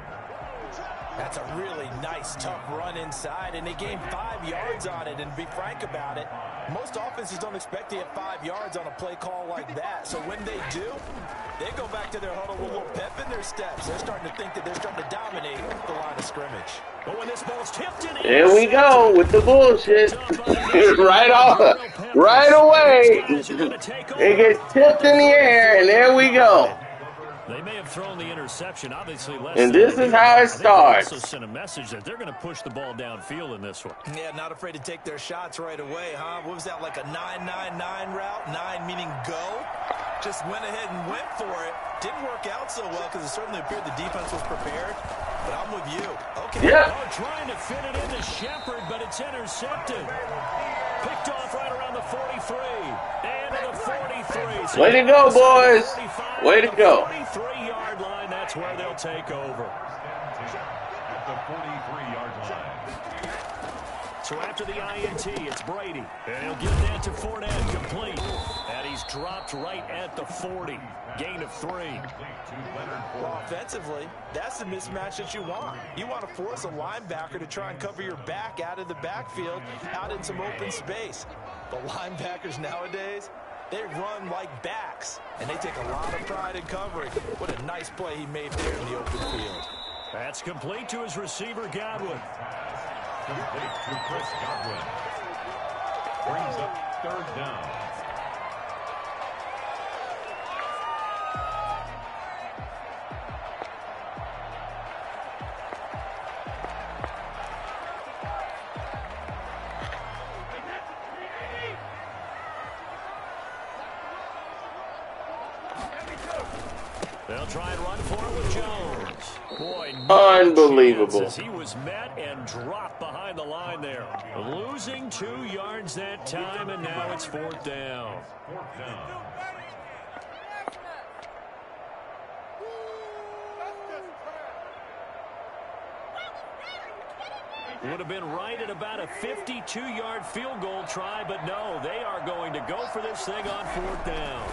That's a really nice, tough run inside, and they gained five yards on it. And to be frank about it, most offenses don't expect to get five yards on a play call like that. So when they do, they go back to their huddle with a little pep in their steps. They're starting to think that they're starting to dominate the line of scrimmage. But when this ball's tipped in, There we go with the bullshit. right off, right away. It gets tipped in the air, and there we go. They may have thrown the interception, obviously less And this is how it I think they also starts. sent a message that they're going to push the ball downfield in this one. Yeah, not afraid to take their shots right away, huh? What was that, like a 9-9-9 route? 9 meaning go? Just went ahead and went for it. Didn't work out so well because it certainly appeared the defense was prepared. But I'm with you. Okay. Yep. Oh, trying to fit it into Shepard, but it's intercepted. Picked off right around the 43. And to the 43. So Way to go, boys. Way to go. 43-yard line, that's where they'll take over. At the 43-yard line. So after the INT, it's Brady. And he'll give that to Fournette complete. And he's dropped right at the 40. Gain of three. Complete to Leonard Well, offensively, that's the mismatch that you want. You want to force a linebacker to try and cover your back out of the backfield, out in some open space. The linebackers nowadays, they run like backs, and they take a lot of pride in covering. What a nice play he made there in the open field. That's complete to his receiver, Godwin. Complete to Chris Godwin. Brings up third down. Unbelievable. He was met and dropped behind the line there. Losing two yards that time, and now it's fourth down. Fourth down. Would have been right at about a 52-yard field goal try, but no, they are going to go for this thing on fourth down.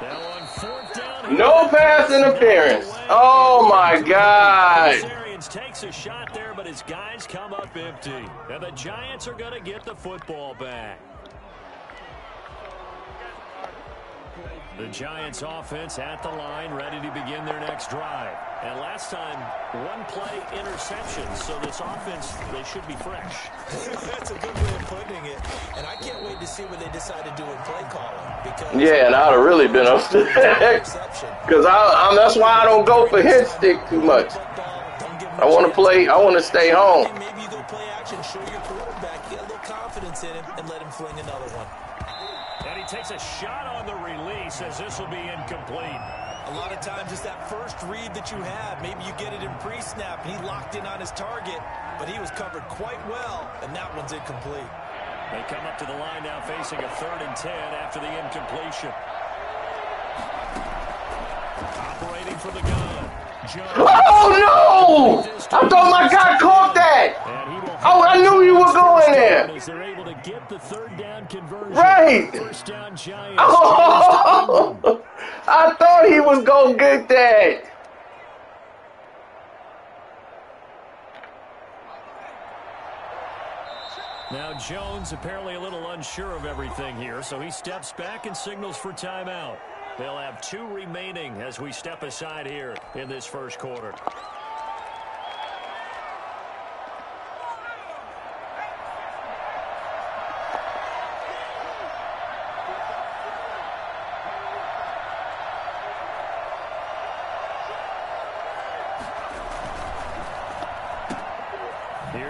Now on fourth down. here- No pass interference. Oh my God. Takes a shot there, but his guys come up empty. And the Giants are going to get the football back. The Giants offense at the line, ready to begin their next drive. And last time, one play interception, so this offense, they should be fresh. That's a good way of putting it. And I can't wait to see what they decide to do with play calling. Because Yeah, and I'd have really been upset. interception. Because I, I'm, that's why I don't go for hit stick too much. I want to play, I want to stay home. Maybe you go play action, show your quarterback, get a little confidence in him, and let him fling another one. Takes a shot on the release as this will be incomplete. A lot of times it's that first read that you have. Maybe you get it in pre-snap, and he locked in on his target, but he was covered quite well, and that one's incomplete. They come up to the line now facing a third and ten after the incompletion. Operating for the gun. Oh no! I thought my guy caught that. Oh, I knew you were going there. Right. Oh, I thought he was gonna get that. Now Jones apparently a little unsure of everything here, so he steps back and signals for timeout. They'll have two remaining as we step aside here in this first quarter.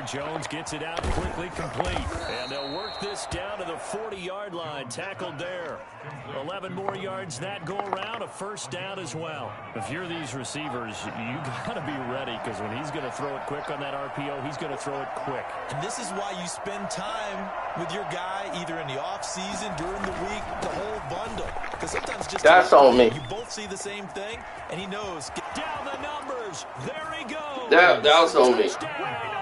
Jones gets it out quickly, complete. And they'll work this down to the 40-yard line. Tackled there. 11 more yards that go around. A first down as well. If you're these receivers, you got to be ready because when he's going to throw it quick on that RPO, he's going to throw it quick. And this is why you spend time with your guy either in the offseason, during the week, the whole bundle. Because sometimes just That's on me. you both see the same thing, and he knows. Get Down the numbers. There he goes. That that was on me. Touchdown, Giants.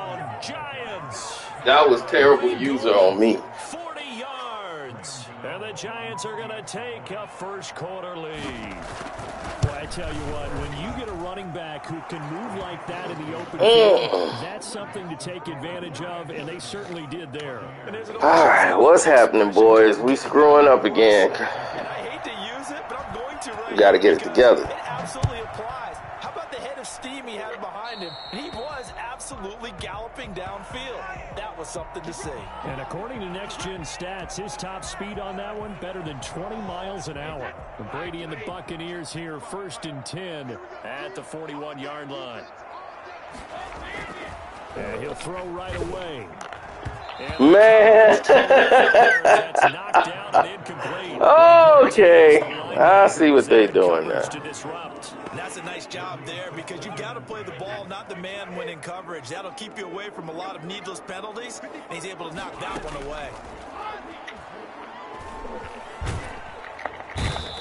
That was terrible user on me. 40 yards. And the Giants are going to take a first quarter lead. Boy, I tell you what, when you get a running back who can move like that in the open field, that's something to take advantage of, and they certainly did there. And there's an All right, what's happening, boys? We screwing up again. I hate to use it, but I'm going to We gotta get it together. It absolutely applies. How about the head of steam he had behind him? He was absolutely galloping downfield. That was something to see. And according to Next Gen Stats, his top speed on that one better than 20 miles an hour. And Brady and the Buccaneers here, first and 10 at the 41-yard line. And he'll throw right away. And Man. that's knocked down and incomplete. okay. I see what they're doing now. To disrupt. And that's a nice job there because you've got to play the ball, not the man when in coverage. That'll keep you away from a lot of needless penalties, and he's able to knock that one away.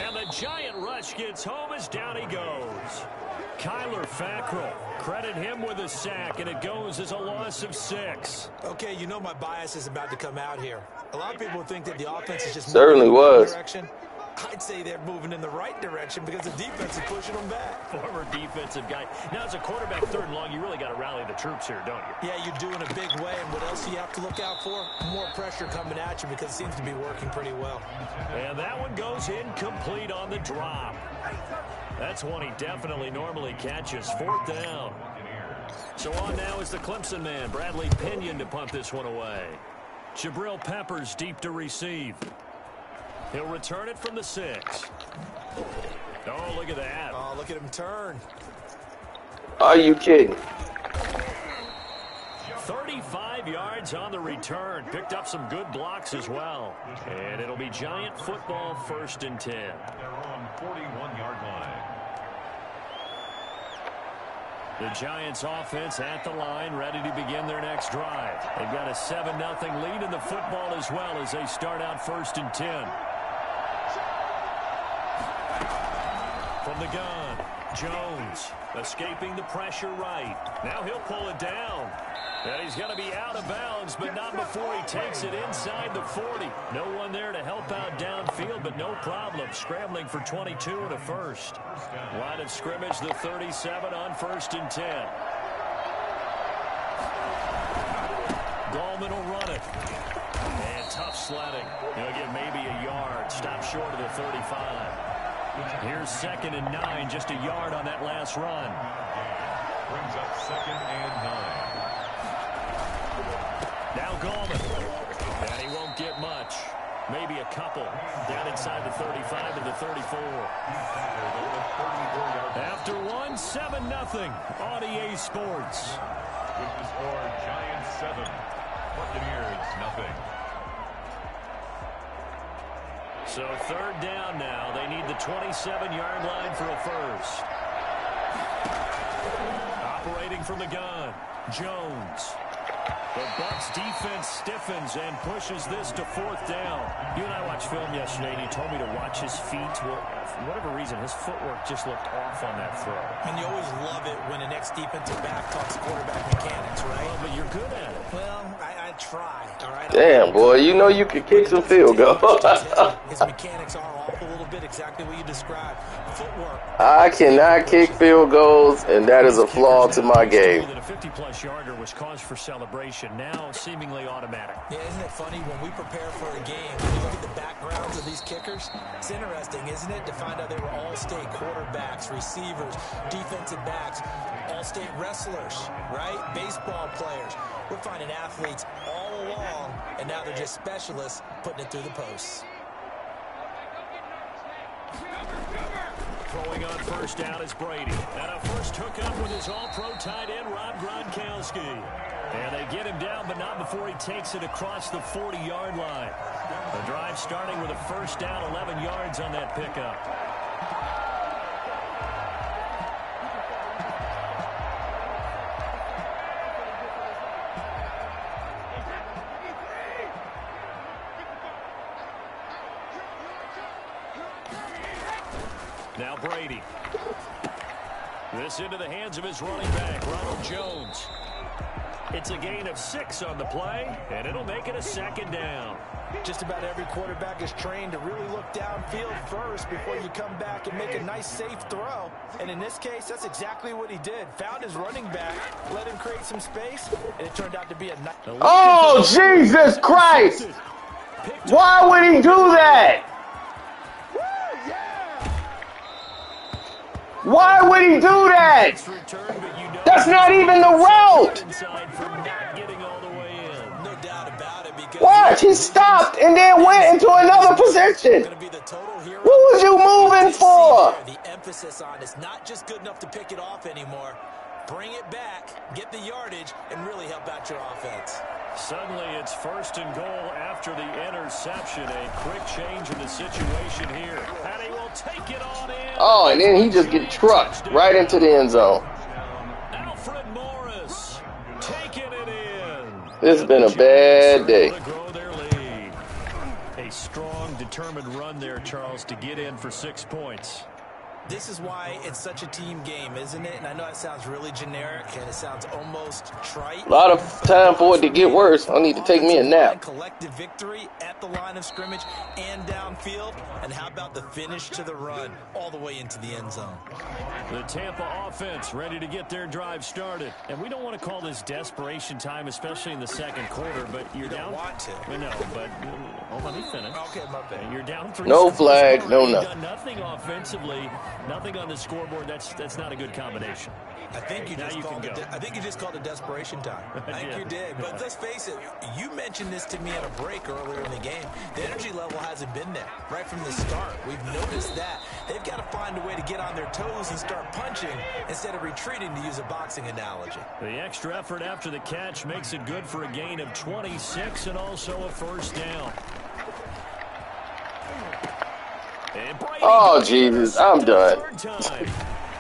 And the giant rush gets home as down he goes. Kyler Fackrell, credit him with a sack, and it goes as a loss of six. Okay, you know my bias is about to come out here. A lot of people think that the offense is just Certainly moving in the wrong was. direction. I'd say they're moving in the right direction because the defense is pushing them back. Former defensive guy. Now, as a quarterback third and long, you really got to rally the troops here, don't you? Yeah, you do in a big way, and what else do you have to look out for? More pressure coming at you because it seems to be working pretty well. And that one goes incomplete on the drop. That's one he definitely normally catches. Fourth down. So on now is the Clemson man, Bradley Pinion, to punt this one away. Jabril Peppers deep to receive. He'll return it from the six. Oh, look at that. Oh, look at him turn. Are you kidding? 35 yards on the return. Picked up some good blocks as well. And it'll be Giant football first and 10. They're on 41-yard line. The Giants offense at the line, ready to begin their next drive. They've got a 7-0 lead in the football as well as they start out first and 10. The gun, Jones escaping the pressure right. Now he'll pull it down. And he's going to be out of bounds, but not before he takes it inside the 40. No one there to help out downfield, but no problem. Scrambling for 22 and a first. Line of scrimmage, the 37 on first and 10. Gallman will run it. And tough sledding. He'll get maybe a yard. Stop short of the 35. Here's second and nine, just a yard on that last run. Brings up second and nine. Now Gallman. And he won't get much. Maybe a couple. Down inside the 35 to the 34. After one, 7 nothing on EA Sports. With the score, Giants 7, Buccaneers nothing. So third down now. They need the 27-yard line for a first. Operating from the gun, Jones. The Bucks defense stiffens and pushes this to fourth down. You and I watched film yesterday, and you told me to watch his feet. Well, for whatever reason, his footwork just looked off on that throw. And you always love it when the next defensive back talks quarterback mechanics, right? Well, but you're good at it. Well, I, I try, all right? Damn, boy, you know you could kick some field goals. His mechanics are off a little bit, exactly what you described. Footwork. I cannot kick field goals, and that is a flaw to my game. A 50-plus yarder was cause for celebration, now seemingly automatic. Yeah, isn't it funny when we prepare for a game, when you look at the backgrounds of these kickers? It's interesting, isn't it, to find out they were all-state quarterbacks, receivers, defensive backs, all-state wrestlers, right? Baseball players. We're finding athletes and now they're just specialists putting it through the posts. Throwing on first down is Brady. And a first hookup with his all-pro tight end, Rob Gronkowski. And they get him down, but not before he takes it across the 40-yard line. The drive starting with a first down, 11 yards on that pickup. His running back, Ronald Jones. It's a gain of six on the play, and it'll make it a second down. Just about every quarterback is trained to really look downfield first before you come back and make a nice, safe throw. And in this case, that's exactly what he did. Found his running back, let him create some space, and it turned out to be a nice... Oh, Jesus Christ! Why would he do that? Why would he do that? That's not even the route. Watch, he stopped and then went into another position. What was you moving for? The emphasis on is not just good enough to pick it off anymore. Bring it back, get the yardage, and really help out your offense. Suddenly it's first and goal after the interception. A quick change in the situation here. And he will take it on in. Oh, and then he just get trucked right into the end zone. Alfred Morris taking it in. This has been a bad day. To grow their lead. A strong, determined run there, Charles, to get in for six points. This is why it's such a team game, isn't it? And I know it sounds really generic and it sounds almost trite. A lot of time for it to get worse. I need to take me a nap. Collective victory at the line of scrimmage and downfield. And how about the finish to the run all the way into the end zone? The Tampa offense ready to get their drive started. And we don't want to call this desperation time, especially in the second quarter, but you're You don't down. want to. I know, but hold on, let me finish. Okay, my bad. And you're down three. No flag, no nothing. done nothing offensively, nothing on the scoreboard. That's that's not a good combination. I think you Now just you called it. I think you just called it desperation time. I think Yeah. you did. But let's face it. You mentioned this to me at a break earlier in the game. The energy level hasn't been there right from the start. We've noticed that they've got to find a way to get on their toes and start punching instead of retreating, to use a boxing analogy. The extra effort after the catch makes it good for a gain of 26 and also a first down. And Brady Oh, Jesus, I'm done.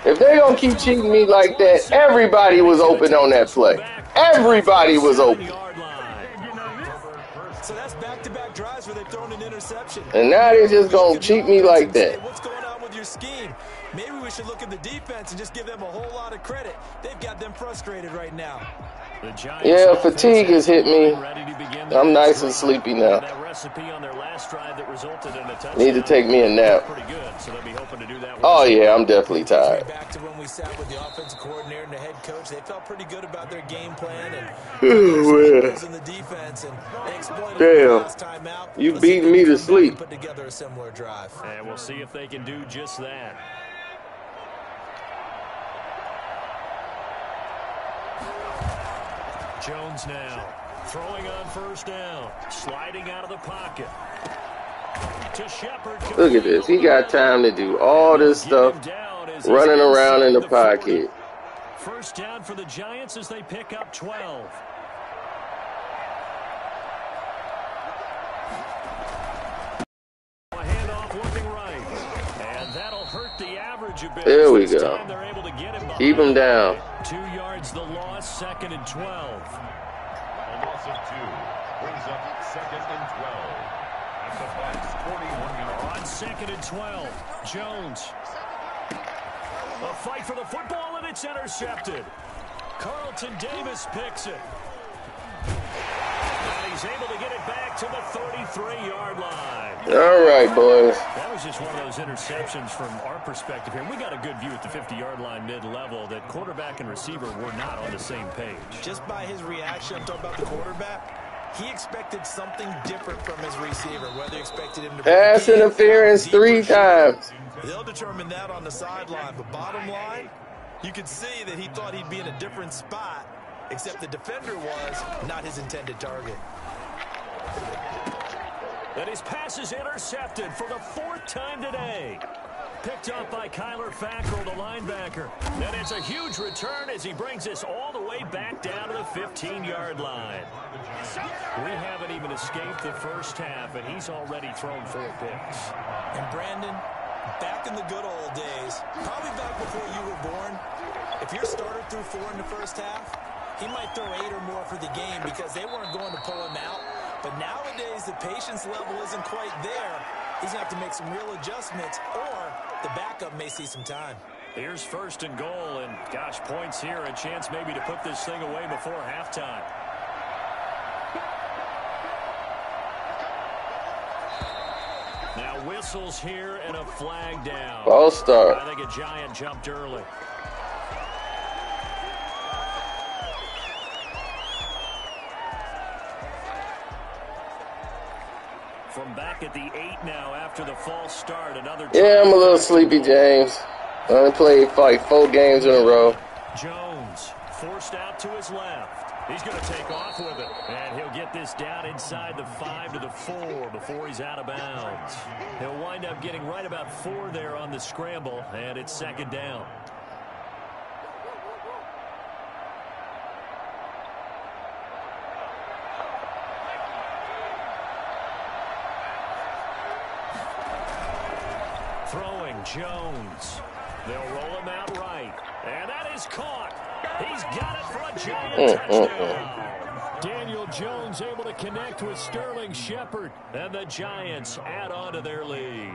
If they gonna keep cheating me like that, everybody was open on that play. Everybody was open. So that's back-to-back drives where they've thrown an interception. And now they're just gonna cheat me like that. What's going on with your scheme? Maybe we should look at the defense and just give them a whole lot of credit. They've got them frustrated right now. The Giants Yeah, fatigue has hit me. ready to begin their I'm nice and sleepy now. That recipe on their last drive that resulted in a touchdown. Need to take me a nap. Pretty good, so they'll be hoping to do that. with Oh yeah, I'm definitely tired. Back to when we sat with the offensive coordinator and the head coach, they felt pretty good about their game plan and Ooh, yeah. in the defense, and Damn. the last time out. You Let's see if beating they me to sleep. Put together a similar drive. And we'll see if they can do just that. Jones now throwing on first down, sliding out of the pocket. To Shepard. Look at this. He got time to do all this stuff, running around in the pocket. First down for the Giants as they pick up 12. A handoff looking right. And that'll hurt the average a bit. There we go. time they're able to get him Keep him down. Two yards the loss, second and 12. A loss of two brings up second and 12. At the Bucks 41 yard On second and 12, Jones. A fight for the football, and it's intercepted. Carlton Davis picks it. And he's able to get it back to the 33-yard line. All right, boys. That was just one of those interceptions from our perspective here. We got a good view at the 50-yard line mid-level that quarterback and receiver were not on the same page. Just by his reaction, I'm talking about the quarterback, he expected something different from his receiver, whether he expected him to Pass interference three or short. times. They'll determine that on the sideline. But bottom line, you could see that he thought he'd be in a different spot, except the defender was not his intended target. And his pass is intercepted for the fourth time today. Picked up by Kyler Fackrell, the linebacker. And it's a huge return as he brings this all the way way back down to the 15-yard line. We haven't even escaped the first half, and he's already thrown four picks. And Brandon, back in the good old days, probably back before you were born, if your starter threw four in the first half, he might throw eight or more for the game because they weren't going to pull him out. But nowadays, the patience level isn't quite there. He's going to have to make some real adjustments, or the backup may see some time. Here's first and goal, and gosh, points here, a chance maybe to put this thing away before halftime. Whistles here and a flag down. All star. I think a giant jumped early. From back at the eight now after the false start, another. Yeah, I'm a little sleepy, James. I only played like four games in a row. Jones forced out to his left. He's going to take off with it. And he'll get this down inside the five to the four before he's out of bounds. He'll wind up getting right about four there on the scramble, and it's second down. Throwing Jones. They'll roll him out right. And that is caught. He's got it for a giant mm, mm, touchdown. Mm. Daniel Jones able to connect with Sterling Shepard. And the Giants add on to their lead.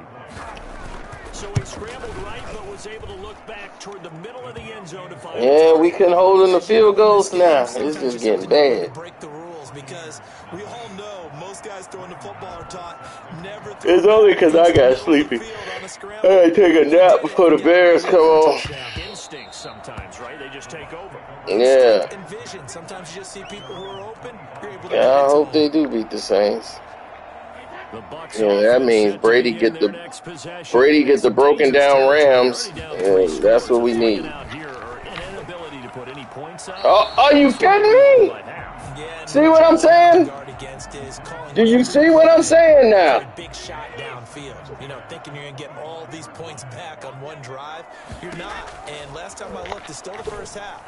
So he scrambled right, but was able to look back toward the middle of the end zone to find. Yeah, we couldn't hold in the field goals now. It's just getting bad. Break the rules because we all know most guys throwing the football are taught never. It's only 'cause I got sleepy. I gotta take a nap before the Bears come on. Instincts sometimes, right? They just take over. Yeah. And vision. Sometimes you just see people who are open. You're able to Yeah, I hope they do beat the Saints. The Bucks Yeah, that means Brady begin get the- Brady get the broken down Rams. Already down three Yeah, that's what we need. hanging out here are an inability to put any points up. Oh, are you kidding me? By half. Yeah, and See what I'm saying? guard against is calling Do you see what I'm saying now? big shot downfield. You know, thinking you're going to get all these points back on one drive. You're not. And last time I looked, it's still the first half.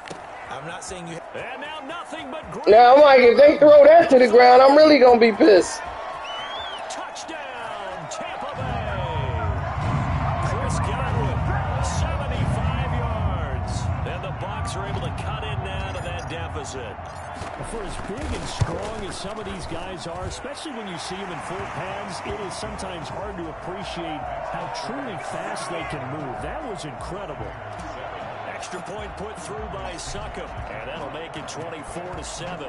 I'm not saying you And now nothing but Now, I'm like, if they throw that to the ground, I'm really gonna be pissed. Touchdown, Tampa Bay. Chris Godwin, 75 yards, and the Bucks are able to cut in now to that deficit. For as big and strong as some of these guys are, especially when you see them in full pads, it is sometimes hard to appreciate how truly fast they can move. That was incredible. Extra point put through by Succop, and that'll make it 24 to 7.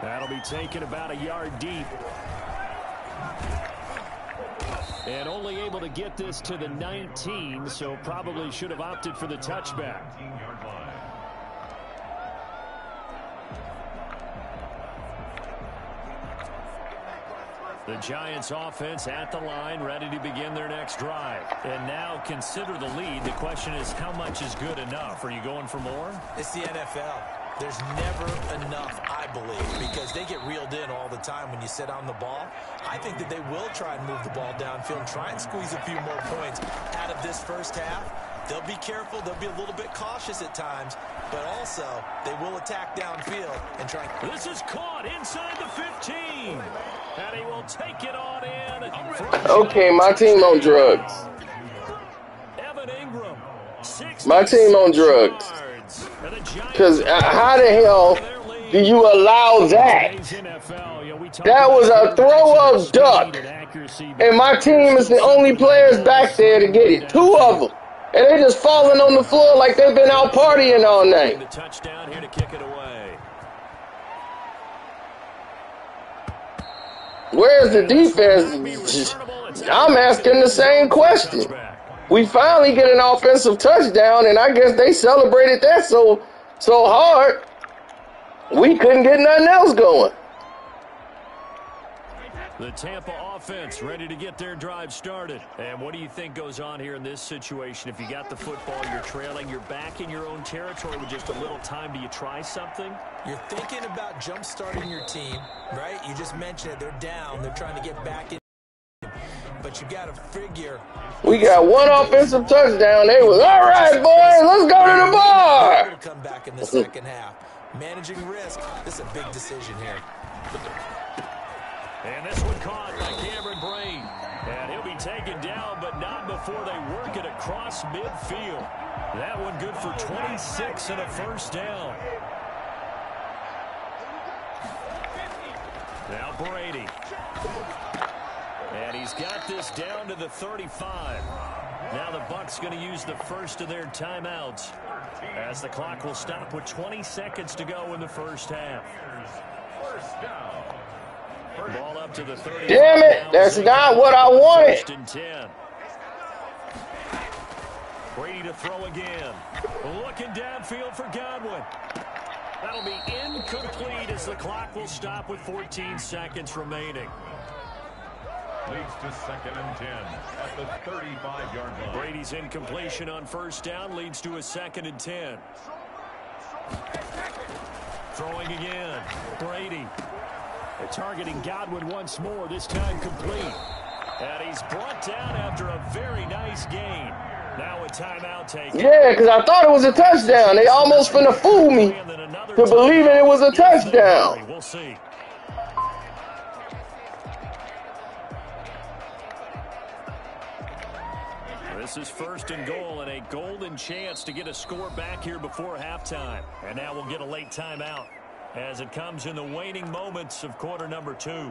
That'll be taken about a yard deep. And only able to get this to the 19, so probably should have opted for the touchback. The Giants offense at the line, ready to begin their next drive. And now consider the lead. The question is, how much is good enough? Are you going for more? It's the NFL. There's never enough, I believe, because they get reeled in all the time when you sit on the ball. I think that they will try and move the ball downfield and try and squeeze a few more points out of this first half. They'll be careful. They'll be a little bit cautious at times, but also they will attack downfield and try and This is caught inside the 15. And he will take it on in. Okay, my team on drugs. Evan Engram. My team on drugs. Because uh, how the hell do you allow that? That was a throw of duck. And my team is the only players back there to get it. Two of them. And they just falling on the floor like they've been out partying all night. Where's the defense? I'm asking the same question. We finally get an offensive touchdown, and I guess they celebrated that so so hard. We couldn't get nothing else going. The Tampa offense ready to get their drive started. And what do you think goes on here in this situation? If you got the football, you're trailing, you're back in your own territory with just a little time. Do you try something? You're thinking about jump-starting your team, right? You just mentioned it. They're down. They're trying to get back in. But but you got to figure We got one offensive touchdown. They was all right, boys. Let's go to the bar. come back in the second half. Managing risk, this is a big decision here. And this one caught by Cameron Brate. And he'll be taken down, but not before they work it across midfield. That one good for 26 and a first down. Now Brady. And he's got this down to the 35. Now the Bucks going to use the first of their timeouts as the clock will stop with 20 seconds to go in the first half. First down. Ball up to the 30. Damn it, that's not what I wanted. First and 10. Brady to throw again. Looking downfield for Godwin. That'll be incomplete as the clock will stop with 14 seconds remaining. Leads to second and 10 at the 35-yard line. Brady's incompletion on first down leads to a second and 10. Throwing again. Brady. They're targeting Godwin once more, this time complete. And he's brought down after a very nice gain. Now a timeout taken. Yeah, because I thought it was a touchdown. They almost finna fool me And to believing it was a touchdown. We'll see. This is first and goal and a golden chance to get a score back here before halftime. And now we'll get a late timeout as it comes in the waning moments of quarter number two.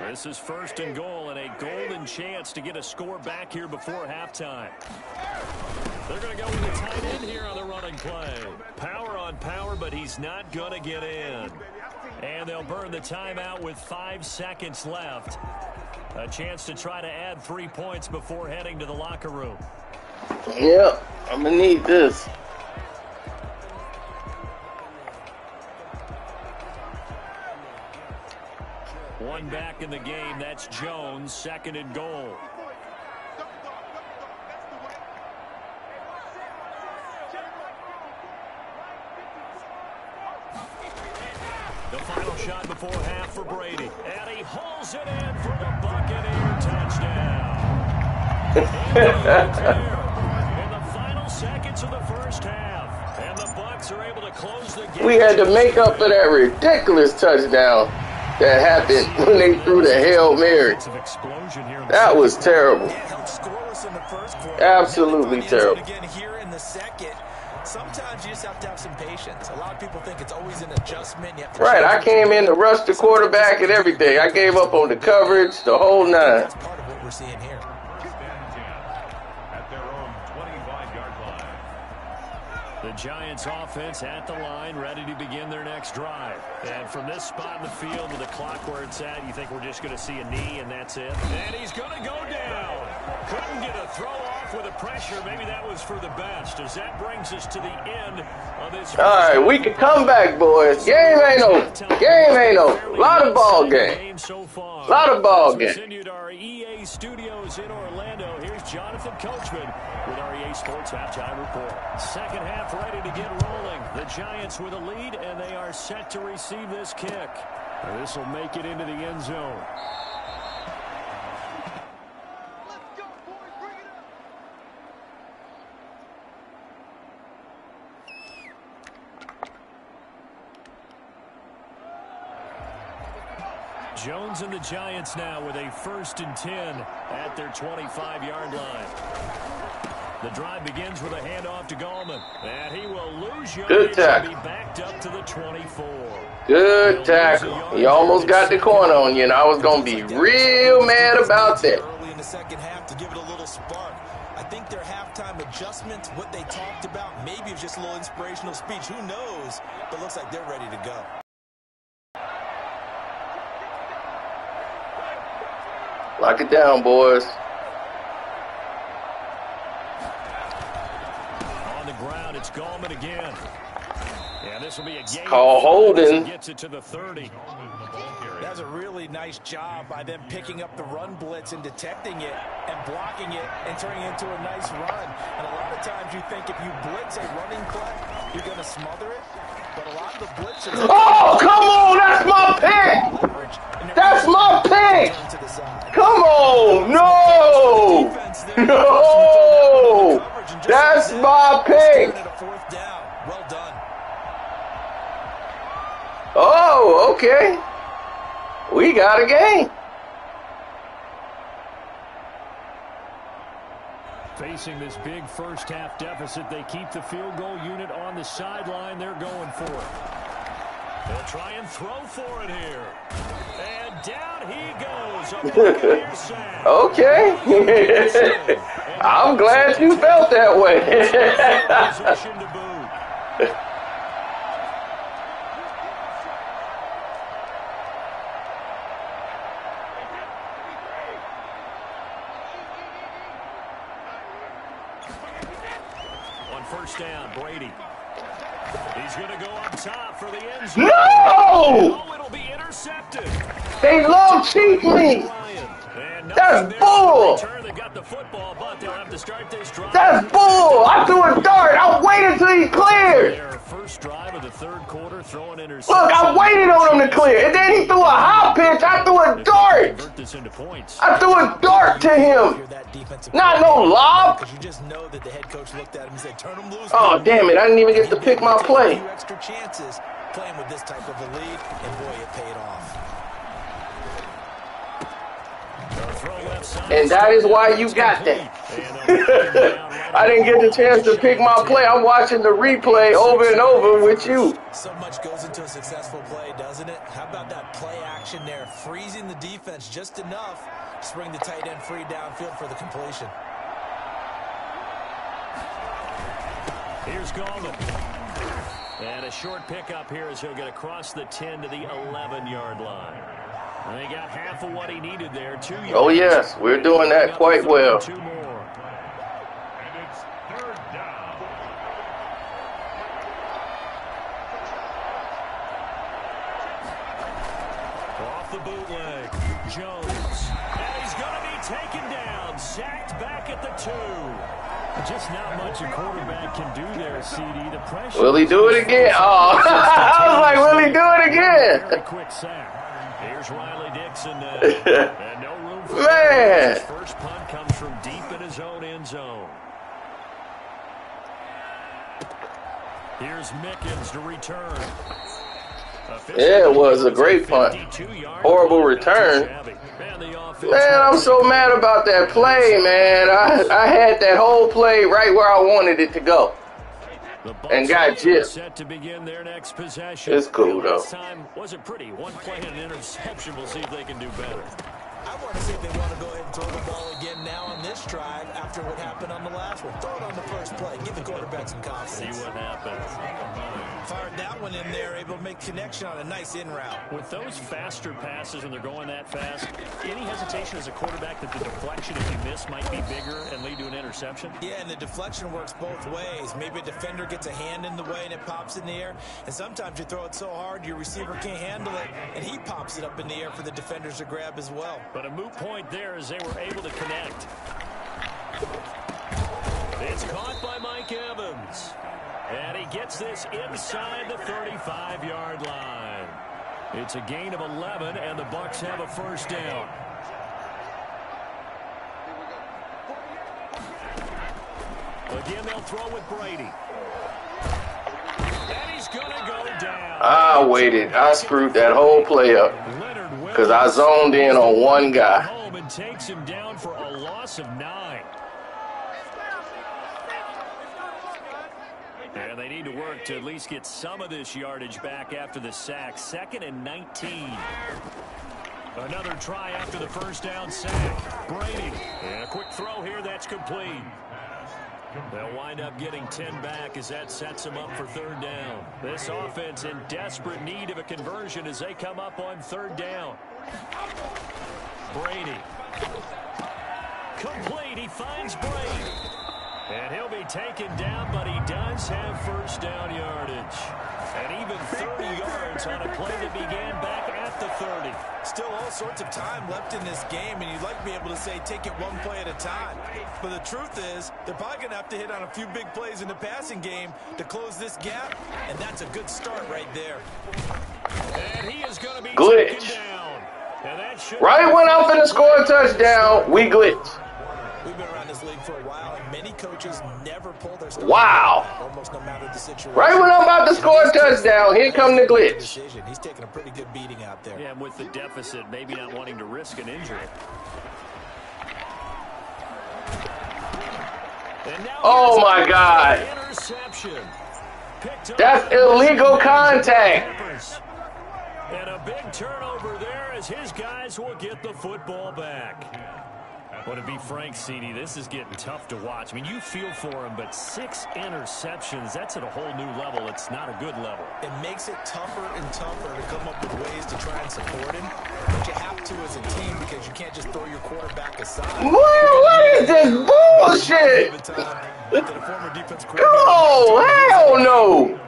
This is first and goal and a golden chance to get a score back here before halftime. They're going to go with a tight end here on the running play. Power on power, but he's not going to get in. And they'll burn the timeout with five seconds left. A chance to try to add three points before heading to the locker room. Yep, I'm gonna need this. One back in the game. That's Jones, second and goal. The final shot before half for Brady. And he hauls it in for the Buccaneer touchdown. in the final seconds of the first half. And the Bucks are able to close the game. We had to make up for that ridiculous touchdown that happened when they threw the Hail Mary. Of explosion here in the That was terrible. Yeah, held scoreless in the first. Absolutely They found the end zone terrible. Again here in the second. Sometimes you just have to have some patience. A lot of people think it's always an adjustment. You have to Right, I came in to rush the quarterback and everything. I gave up on the coverage, the whole nine. That's part of what we're seeing here. First and 10 at their own 25-yard line. The Giants offense at the line, ready to begin their next drive. And from this spot in the field with the clock where it's at, you think we're just going to see a knee and that's it? And he's going to go down. Couldn't get a throw off with the pressure. Maybe that was for the best as that brings us to the end of this. All right, we can come back, boys. Game ain't over. Game ain't over. Lot of ball game. So far. Lot of ball game. to our EA studios in Orlando. Here's Jonathan Coachman with our EA Sports halftime report. Second half ready to get rolling. The Giants with a lead, and they are set to receive this kick. This will make it into the end zone. Jones and the Giants now with a first and 10 at their 25-yard line. The drive begins with a handoff to Gallman. And he will lose yardage Good and tackle. be backed up to the 24. Good tackle. He almost got the corner on you, and I was going to be real mad about that. Early in the second half to give it a little spark. I think their halftime adjustments, what they talked about, maybe it's just a little inspirational speech. Who knows? But looks like they're ready to go. Lock it down, boys. On the ground, it's Gallman again. And this will be a game. called holding. Gets it to the 30. That's a really nice job by them picking up the run blitz and detecting it and blocking it and turning it into a nice run. And a lot of times you think if you blitz a running play, you're going to smother it. But a lot of the blitzers Oh, come on. That's my pick. leverage and they're That's my pick. Come on! No! No! That's my pick! Oh, okay. We got a game. Facing this big first half deficit, they keep the field goal unit on the sideline. They're going for it. They'll try and throw for it here. And down he goes. A Buccaneer sack. Okay. I'm glad you felt that way. Possession to boot. On first down, Brady. He's going to go up top for the end zone. No! Oh, it'll be intercepted. They love cheat me. That's bull. for the return. They got the football, but they'll have to start this drive. That's bull. I threw a dart. I waited till he cleared. Their first drive of the third quarter, throwing. Look, I waited on him to clear. And then he threw a high pitch. I threw a dart. Convert this into. I threw a dart to him. Hear that defensive Not no lob. Because you just know that the head coach looked at him and said, turn him loose. Oh, damn it. I didn't even get to pick my play. A few extra chances playing with this type of a lead, and boy, it paid off. Throw left side. And that is why you got that. I didn't get the chance to pick my play. I'm watching the replay over and over with you. So much goes into a successful play, doesn't it? How about that play action there, freezing the defense just enough to bring the tight end free downfield for the completion. Here's Gallman. And a short pickup here as he'll get across the 10 to the 11-yard line. And they got half of what he needed there. Two yards. Oh, yes. We're doing that quite well. Two more. And it's third down. Off the bootleg. Jones. And he's going to be taken down. Sacked back at the two. Just not much a quarterback can do there, CD. The pressure. Will he oh. do it again? Oh, I was like, will he do it Very again? quick sack. Here's Riley Dixon. And no room for Man. First punt comes from deep in his own end zone. Here's Mickens to return. Yeah, it was a great punt. Horrible return. Man, I'm so mad about that play, man. I, I had that whole play right where I wanted it to go. And got possession. It's cool, though. Time wasn't pretty. One play and an interception. We'll see if they can do better. I want to see if they want to go ahead and throw the ball again now on this drive after what happened on the last one. Throw it on the first play. Give the quarterback some confidence. See what happens. Fired that one in there, able to make connection on a nice in route. With those faster passes and they're going that fast, any hesitation as a quarterback that the deflection, if you miss, might be bigger and lead to an interception? Yeah, and the deflection works both ways. Maybe a defender gets a hand in the way and it pops in the air. And sometimes you throw it so hard your receiver can't handle it, and he pops it up in the air for the defenders to grab as well. But a moot point there as they were able to connect. It's caught by Mike Evans. And he gets this inside the 35-yard line. It's a gain of 11, and the Bucks have a first down. Again, they'll throw with Brady. And he's going to go down. I waited. I screwed that whole play up because I zoned in on one guy. and takes him down for a loss of nine. And they need to work to at least get some of this yardage back after the sack. Second and 19. Another try after the first down sack. Brady. And a quick throw here that's complete. They'll wind up getting 10 back as that sets them up for third down. This offense in desperate need of a conversion as they come up on third down. Brady. Complete. He finds Brady. And he'll be taken down, but he does have first down yardage. And even 30 yards on a play that began back at the 30. Still all sorts of time left in this game, and you'd like to be able to say take it one play at a time. But the truth is, they're probably going to have to hit on a few big plays in the passing game to close this gap, and that's a good start right there. And he is going to be Glitch. taken down. And that should Right when I'm finna score a touchdown, we glitch. We've been around this league for a while, and many coaches never pull, they're Wow. almost no matter the situation. Right when I'm about to score a touchdown, here come the glitch. Decision. He's taking a pretty good beating out there. Yeah, and with the deficit, maybe not wanting to risk an injury. Oh, my God. Interception. That's illegal contact. And a big turnover there as his guys will get the football back. Well, to be frank, CD, this is getting tough to watch. I mean, you feel for him, but six interceptions, that's at a whole new level. It's not a good level. It makes it tougher and tougher to come up with ways to try and support him. But you have to as a team because you can't just throw your quarterback aside. What, what is this bullshit? Oh, hell no.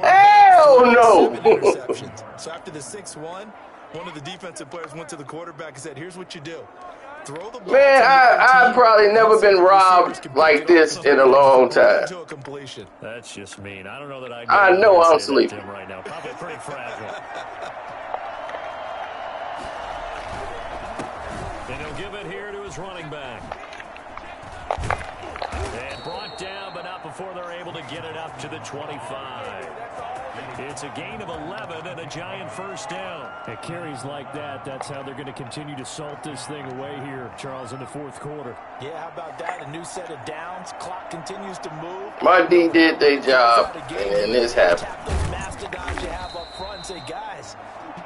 Hell no. So after the 6-1, one of the defensive players went to the quarterback and said, here's what you do. Throw the ball Man, I, I've probably never been robbed like pick it up this in a long time. to a completion. That's just mean. I don't know that I. I know I'm say that sleeping. to him right now. Probably pretty fragile. and he'll give it here to his running back. And brought down, but not before they're able to get it up to the 25. It's a gain of 11 and a giant first down. It carries like that, that's how they're going to continue to salt this thing away here, Charles, in the fourth quarter. Yeah, how about that? A new set of downs. Clock continues to move. My D did their job, and then this happened. Tap those mastodons you have up front and say, guys,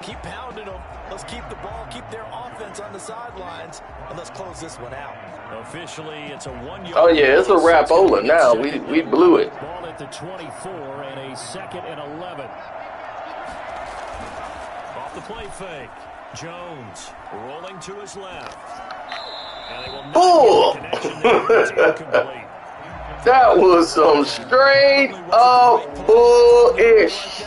keep pounding them. Let's keep the ball, keep their offense on the sidelines, and let's close this one out. Officially, it's a one-yard. Oh yeah, it's a wrap, rapola now. We we blew it. Ball at the 24 and a second and 11. Off the play fake. Jones rolling to his left. And they will not Bull. get the connection there. It's incomplete. That was some straight up bullish.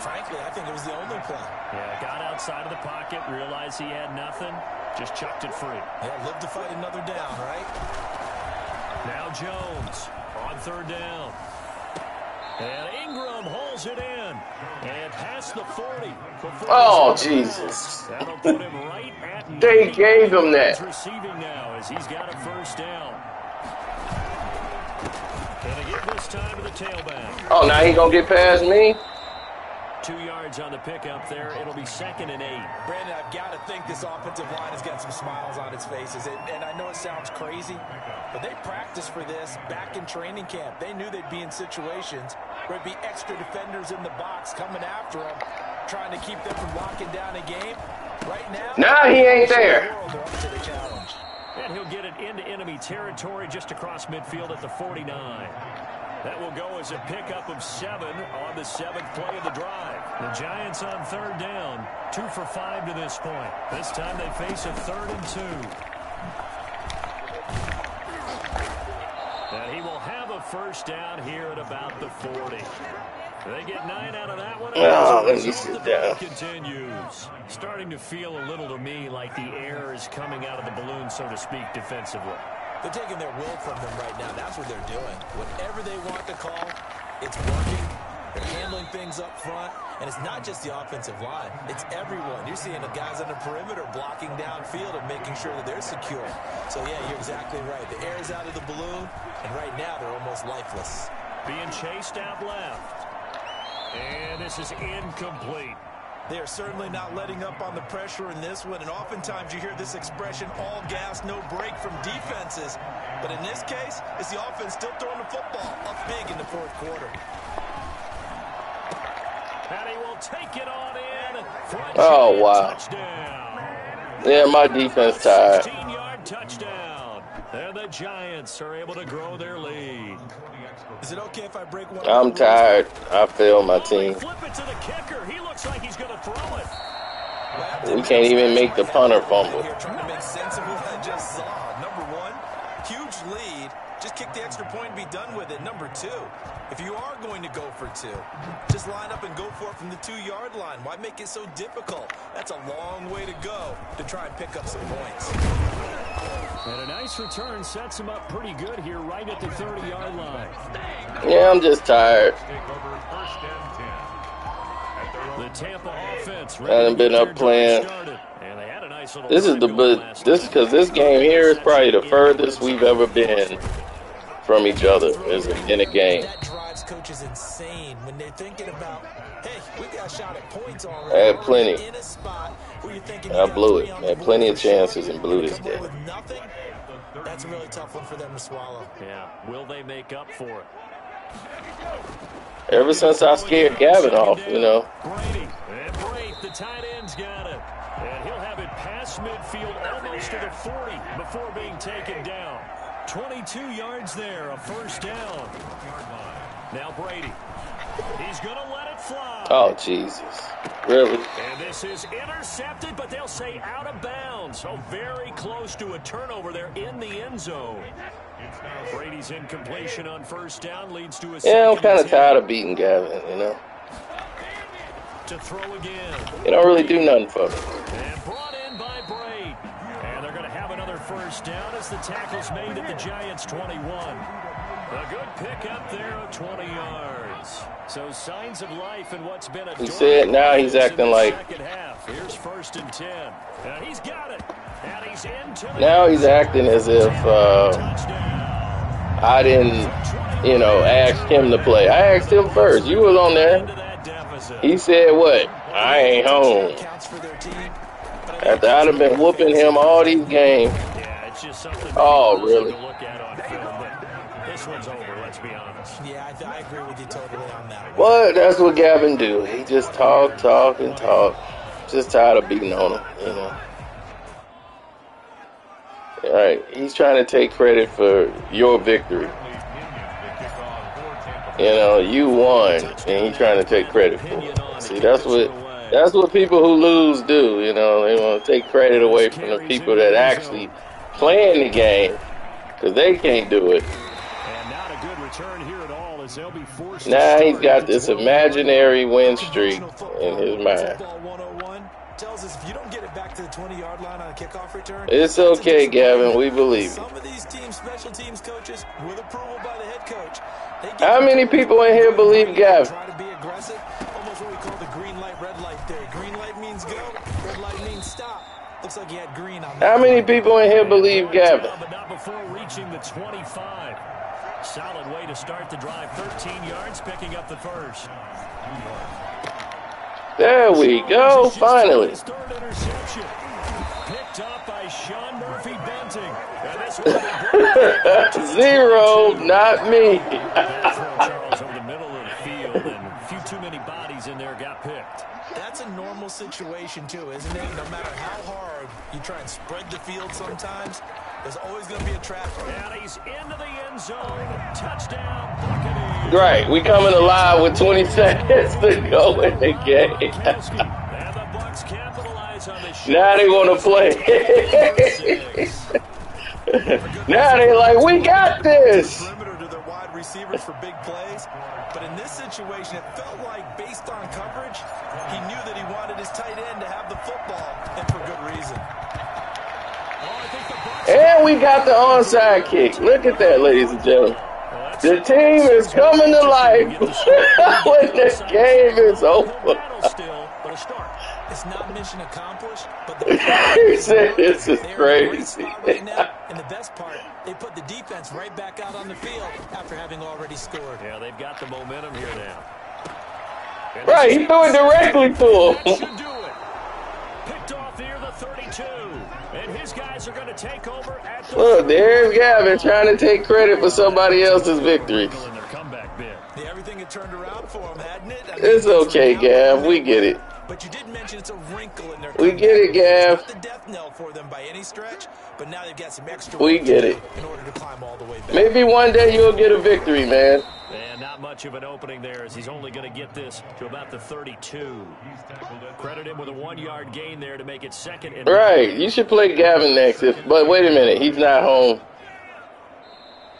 Frankly, I think it was the only play. Yeah, got outside of the pocket, realized he had nothing, just chucked it free. Yeah, live to fight another down, right? Now Jones on third down. And Engram holds it in. And past the 40. Oh. Jesus! That'll put him right at They gave him that. Receiving now as he's got a first down. Gonna give this time to the tailback. Oh, now he gonna get past me? Two yards on the pickup there. It'll be second and eight. Brandon, I've got to think this offensive line has got some smiles on its faces. And, and I know it sounds crazy, but they practiced for this back in training camp. They knew they'd be in situations where there'd be extra defenders in the box coming after them, trying to keep them from locking down a game. Right now, Now he ain't there. they're up to the. And he'll get it into enemy territory just across midfield at the 49. That will go as a pickup of seven on the seventh play of the drive. The Giants on third down, two for five to this point. This time they face a third and two. And he will have a first down here at about the 40. They get nine out of that one. Oh, let me sit down. Continues. Starting to feel a little to me like the air is coming out of the balloon, so to speak, defensively. They're taking their will from them right now. That's what they're doing. Whatever they want to call, it's working. They're handling things up front. And it's not just the offensive line. It's everyone. You're seeing the guys on the perimeter blocking downfield and making sure that they're secure. So, yeah, you're exactly right. The air's out of the balloon, and right now they're almost lifeless. Being chased out left. And this is incomplete. They are certainly not letting up on the pressure in this one, and oftentimes you hear this expression, all gas, no break from defenses. But in this case, it's the offense still throwing the football up big in the fourth quarter. And he will take it on in. Front Oh, wow. Touchdown. Yeah, my defense tired. 16-yard touchdown. And the Giants are able to grow their lead. Is it okay if I break one? I'm tired. I failed my team. flip it to the kicker. He looks like he's going to throw it. We can't even make the punter fumble. Here trying to make sense of what I just saw. Number one, huge lead. Just kick the extra point and be done with it. Number two, if you are going to go for two, just line up and go for it from the two-yard line. Why make it so difficult? That's a long way to go to try and pick up some points. And a nice return sets him up pretty good here right at the 30-yard line. Yeah, I'm just tired. Take over first and 10. At their own The Tampa offense I ready done to been up playing. started. And they had a nice little This is the but this night. because this game here is probably the furthest we've ever been from each other as a, in a game. Coaches insane when they're thinking about, hey, we got shot at points I already. had plenty. In a spot where you're thinking I blew it. I had plenty of chances and blew this come away game. that's a really tough one for them to swallow. Yeah, will they make up for it? Ever since I scared Gavin off, you know. Brady. And Brate, the tight end's got it. And he'll have it past midfield almost to the 40 before being taken down. 22 yards there, a first down. Now Brady. He's going to let it fly. Oh Jesus, really? And this is intercepted, but they'll say out of bounds. So very close to a turnover there in the end zone. Brady's incompletion on first down leads to a Yeah, I'm kind of tired of beating Gavin. You know, 10 to throw again. he don't really do nothing for me. And brought in by Brate. And they're going to have another first down as the tackle's made at the Giants' 21. A good pick up there of 20 yards. So signs of life in what's been a He dormant said now he's acting like-. Here's first and 10. And he's got it. And he's into Now he's acting as if uh. I didn't, you know, ask him to play. I asked him first. You was on there. He said what? I ain't home. Counts for their team. but I think After I'd have been whooping him all these games. Yeah, it's just something Oh, really? to look at on film, but this one's over, let's be honest. Yeah, I, I agree with you totally on that. one. What? That's what Gavin do. He just talk, talk, and talk. Just tired of beating on him, you know. All right, he's trying to take credit for your victory. You know, you won, and he's trying to take credit for it. See, that's what that's what people who lose do. You know, they want to take credit away from the people that actually playing the game because they can't do it. And not a good return here at all as they'll be forced to Now he's got this imaginary win streak in his mind. Oh Tells us if you don't get it back to the 20 yard line on a kickoff return, It's okay, Gavin. We believe you. Some of these teams, special teams coaches, with approval by the head coach, How many people in here believe Gavin? Try to be aggressive, almost what we call the green light, red light theory. Green light means go, red light means stop. Looks like he had green on that. How many people in here believe Gavin? Not before reaching the 25. Solid way to start the drive. 13 yards, picking up the first. There we go. Finally. his third interception. Picked up by Sean Murphy Bunting. And this one will be Zero, not me. Charles over the middle of the field, and a few too many bodies in there got picked. That's a normal situation too, isn't it? No matter how hard you try and spread the field sometimes, there's always going to be a trap. And he's into the end zone. Touchdown, Buccaneers. Right, we coming alive with 20 seconds to go in the game. Kelsey. And the Bucks capitalize on the shot. Now they want to play. now they like, we got this. perimeter to their wide receivers for big plays. But in this situation, it felt like based on coverage, he knew that he wanted his tight end to have the football, and for good reason. I think the Bucks And we got the onside kick. Look at that, ladies and gentlemen. The team is coming to life when the game is over. Battle still, but a start. It's not mission accomplished, but the he said this is they're in a great crazy. spot right now. And the best part, they put the defense right back out on the field after having already scored. Yeah, they've got the momentum here now. And Right, he threw it directly to That him. should do it. Picked off near the 32. And his guys are going to take over at the Look, there's Gavin trying to take credit for somebody else's victories. in their comeback bid. Everything had turned around for him, hadn't it? It's okay, were Gav. We get it. But you did mention it's a wrinkle in their We comeback. get it, Gav. It's not the death knell for them by any stretch, but now they've got some extra We get it. in order to climb all the way back. Maybe one day you'll get a victory, man. And not much of an opening there as he's only going to get this to about the 32. Credit him with a one-yard gain there to make it second and Right, you should play Gavin next. If, but wait a minute, he's not home.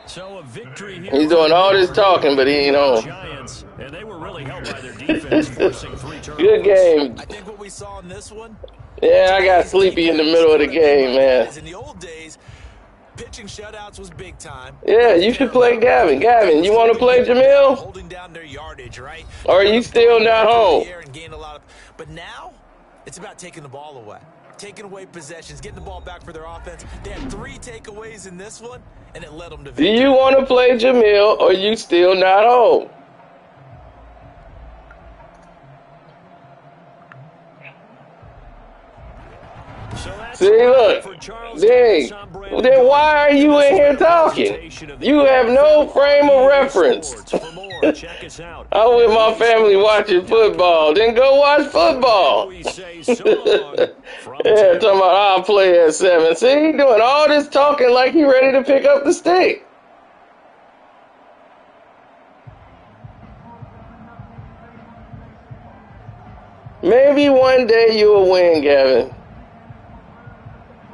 So a victory here. He's doing all this talking, but he ain't home. Giants, and they were really helped by their defense, forcing three turnovers. Good game. I think what we saw in this one. Yeah, I got sleepy in the middle of the game, man. In the old days, pitching shutouts was big time. Yeah, you should play Gavin. Gavin, you want to play Jamil? Holding down their yardage, right? Or are you still not home? And gain a lot of, but now it's about taking the ball away. Taking away possessions, getting the ball back for their offense. They had three takeaways in this one, and it led them to Do you want to play Jamil or you still not home? See, look. Dang. Then why are you in here talking? You have no frame of reference. I'm with my family watching football. Then go watch football. Yeah, talking about I'll play at seven. See, he doing all this talking like he ready to pick up the stick. Maybe one day you'll win, Gavin.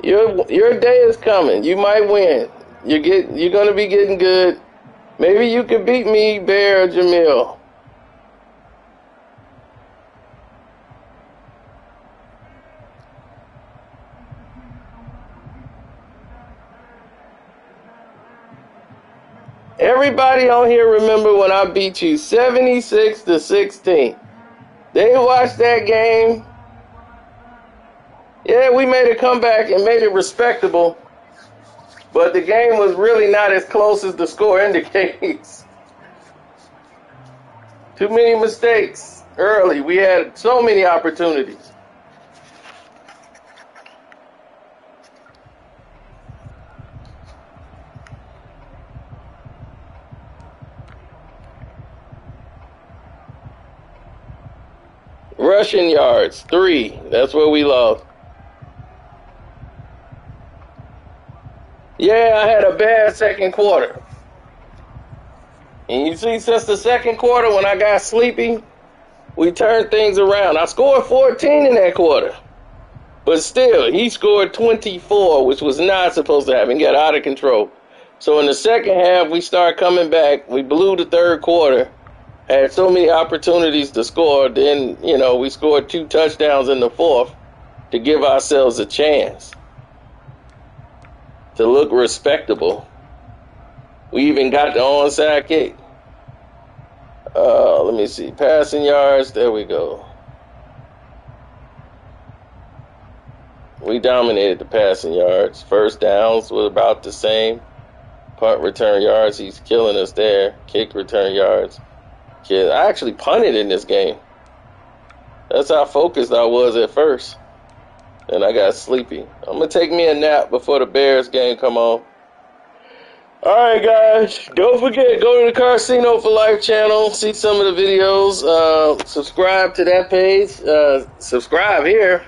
Your your day is coming. You might win. You get you're gonna be getting good. Maybe you could beat me, Bear or Jamil. Everybody on here remember when I beat you 76 to 16. They watched that game. Yeah, we made a comeback and made it respectable. But the game was really not as close as the score indicates. Too many mistakes early. We had so many opportunities. Rushing yards, three. That's what we love. Yeah, I had a bad second quarter. And you see, since the second quarter, when I got sleepy, we turned things around. I scored 14 in that quarter. But still, he scored 24, which was not supposed to happen. He got out of control. So in the second half, we started coming back. We blew the third quarter. Had so many opportunities to score. Then, you know, we scored two touchdowns in the fourth to give ourselves a chance to look respectable. We even got the onside kick. Uh, let me see. Passing yards. There we go. We dominated the passing yards. First downs was about the same. Punt return yards, he's killing us there. Kick return yards. Kid, I actually punted in this game. That's how focused I was at first. And I got sleepy. I'm gonna take me a nap before the Bears game come on. All right, guys. Don't forget, go to the Karceno for Life channel. See some of the videos. Uh, subscribe to that page. Uh, subscribe here.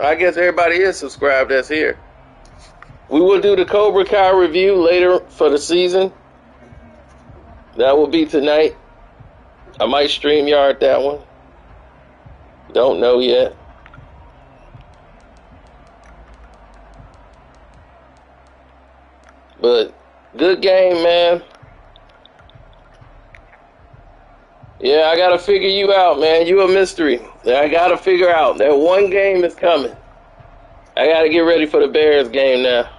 I guess everybody is subscribed that's here. We will do the Cobra Kai review later for the season. That will be tonight. I might stream yard that one. Don't know yet. But good game, man. Yeah, I gotta figure you out, man. You a mystery. I gotta figure out that one game is coming. I gotta get ready for the Bears game now.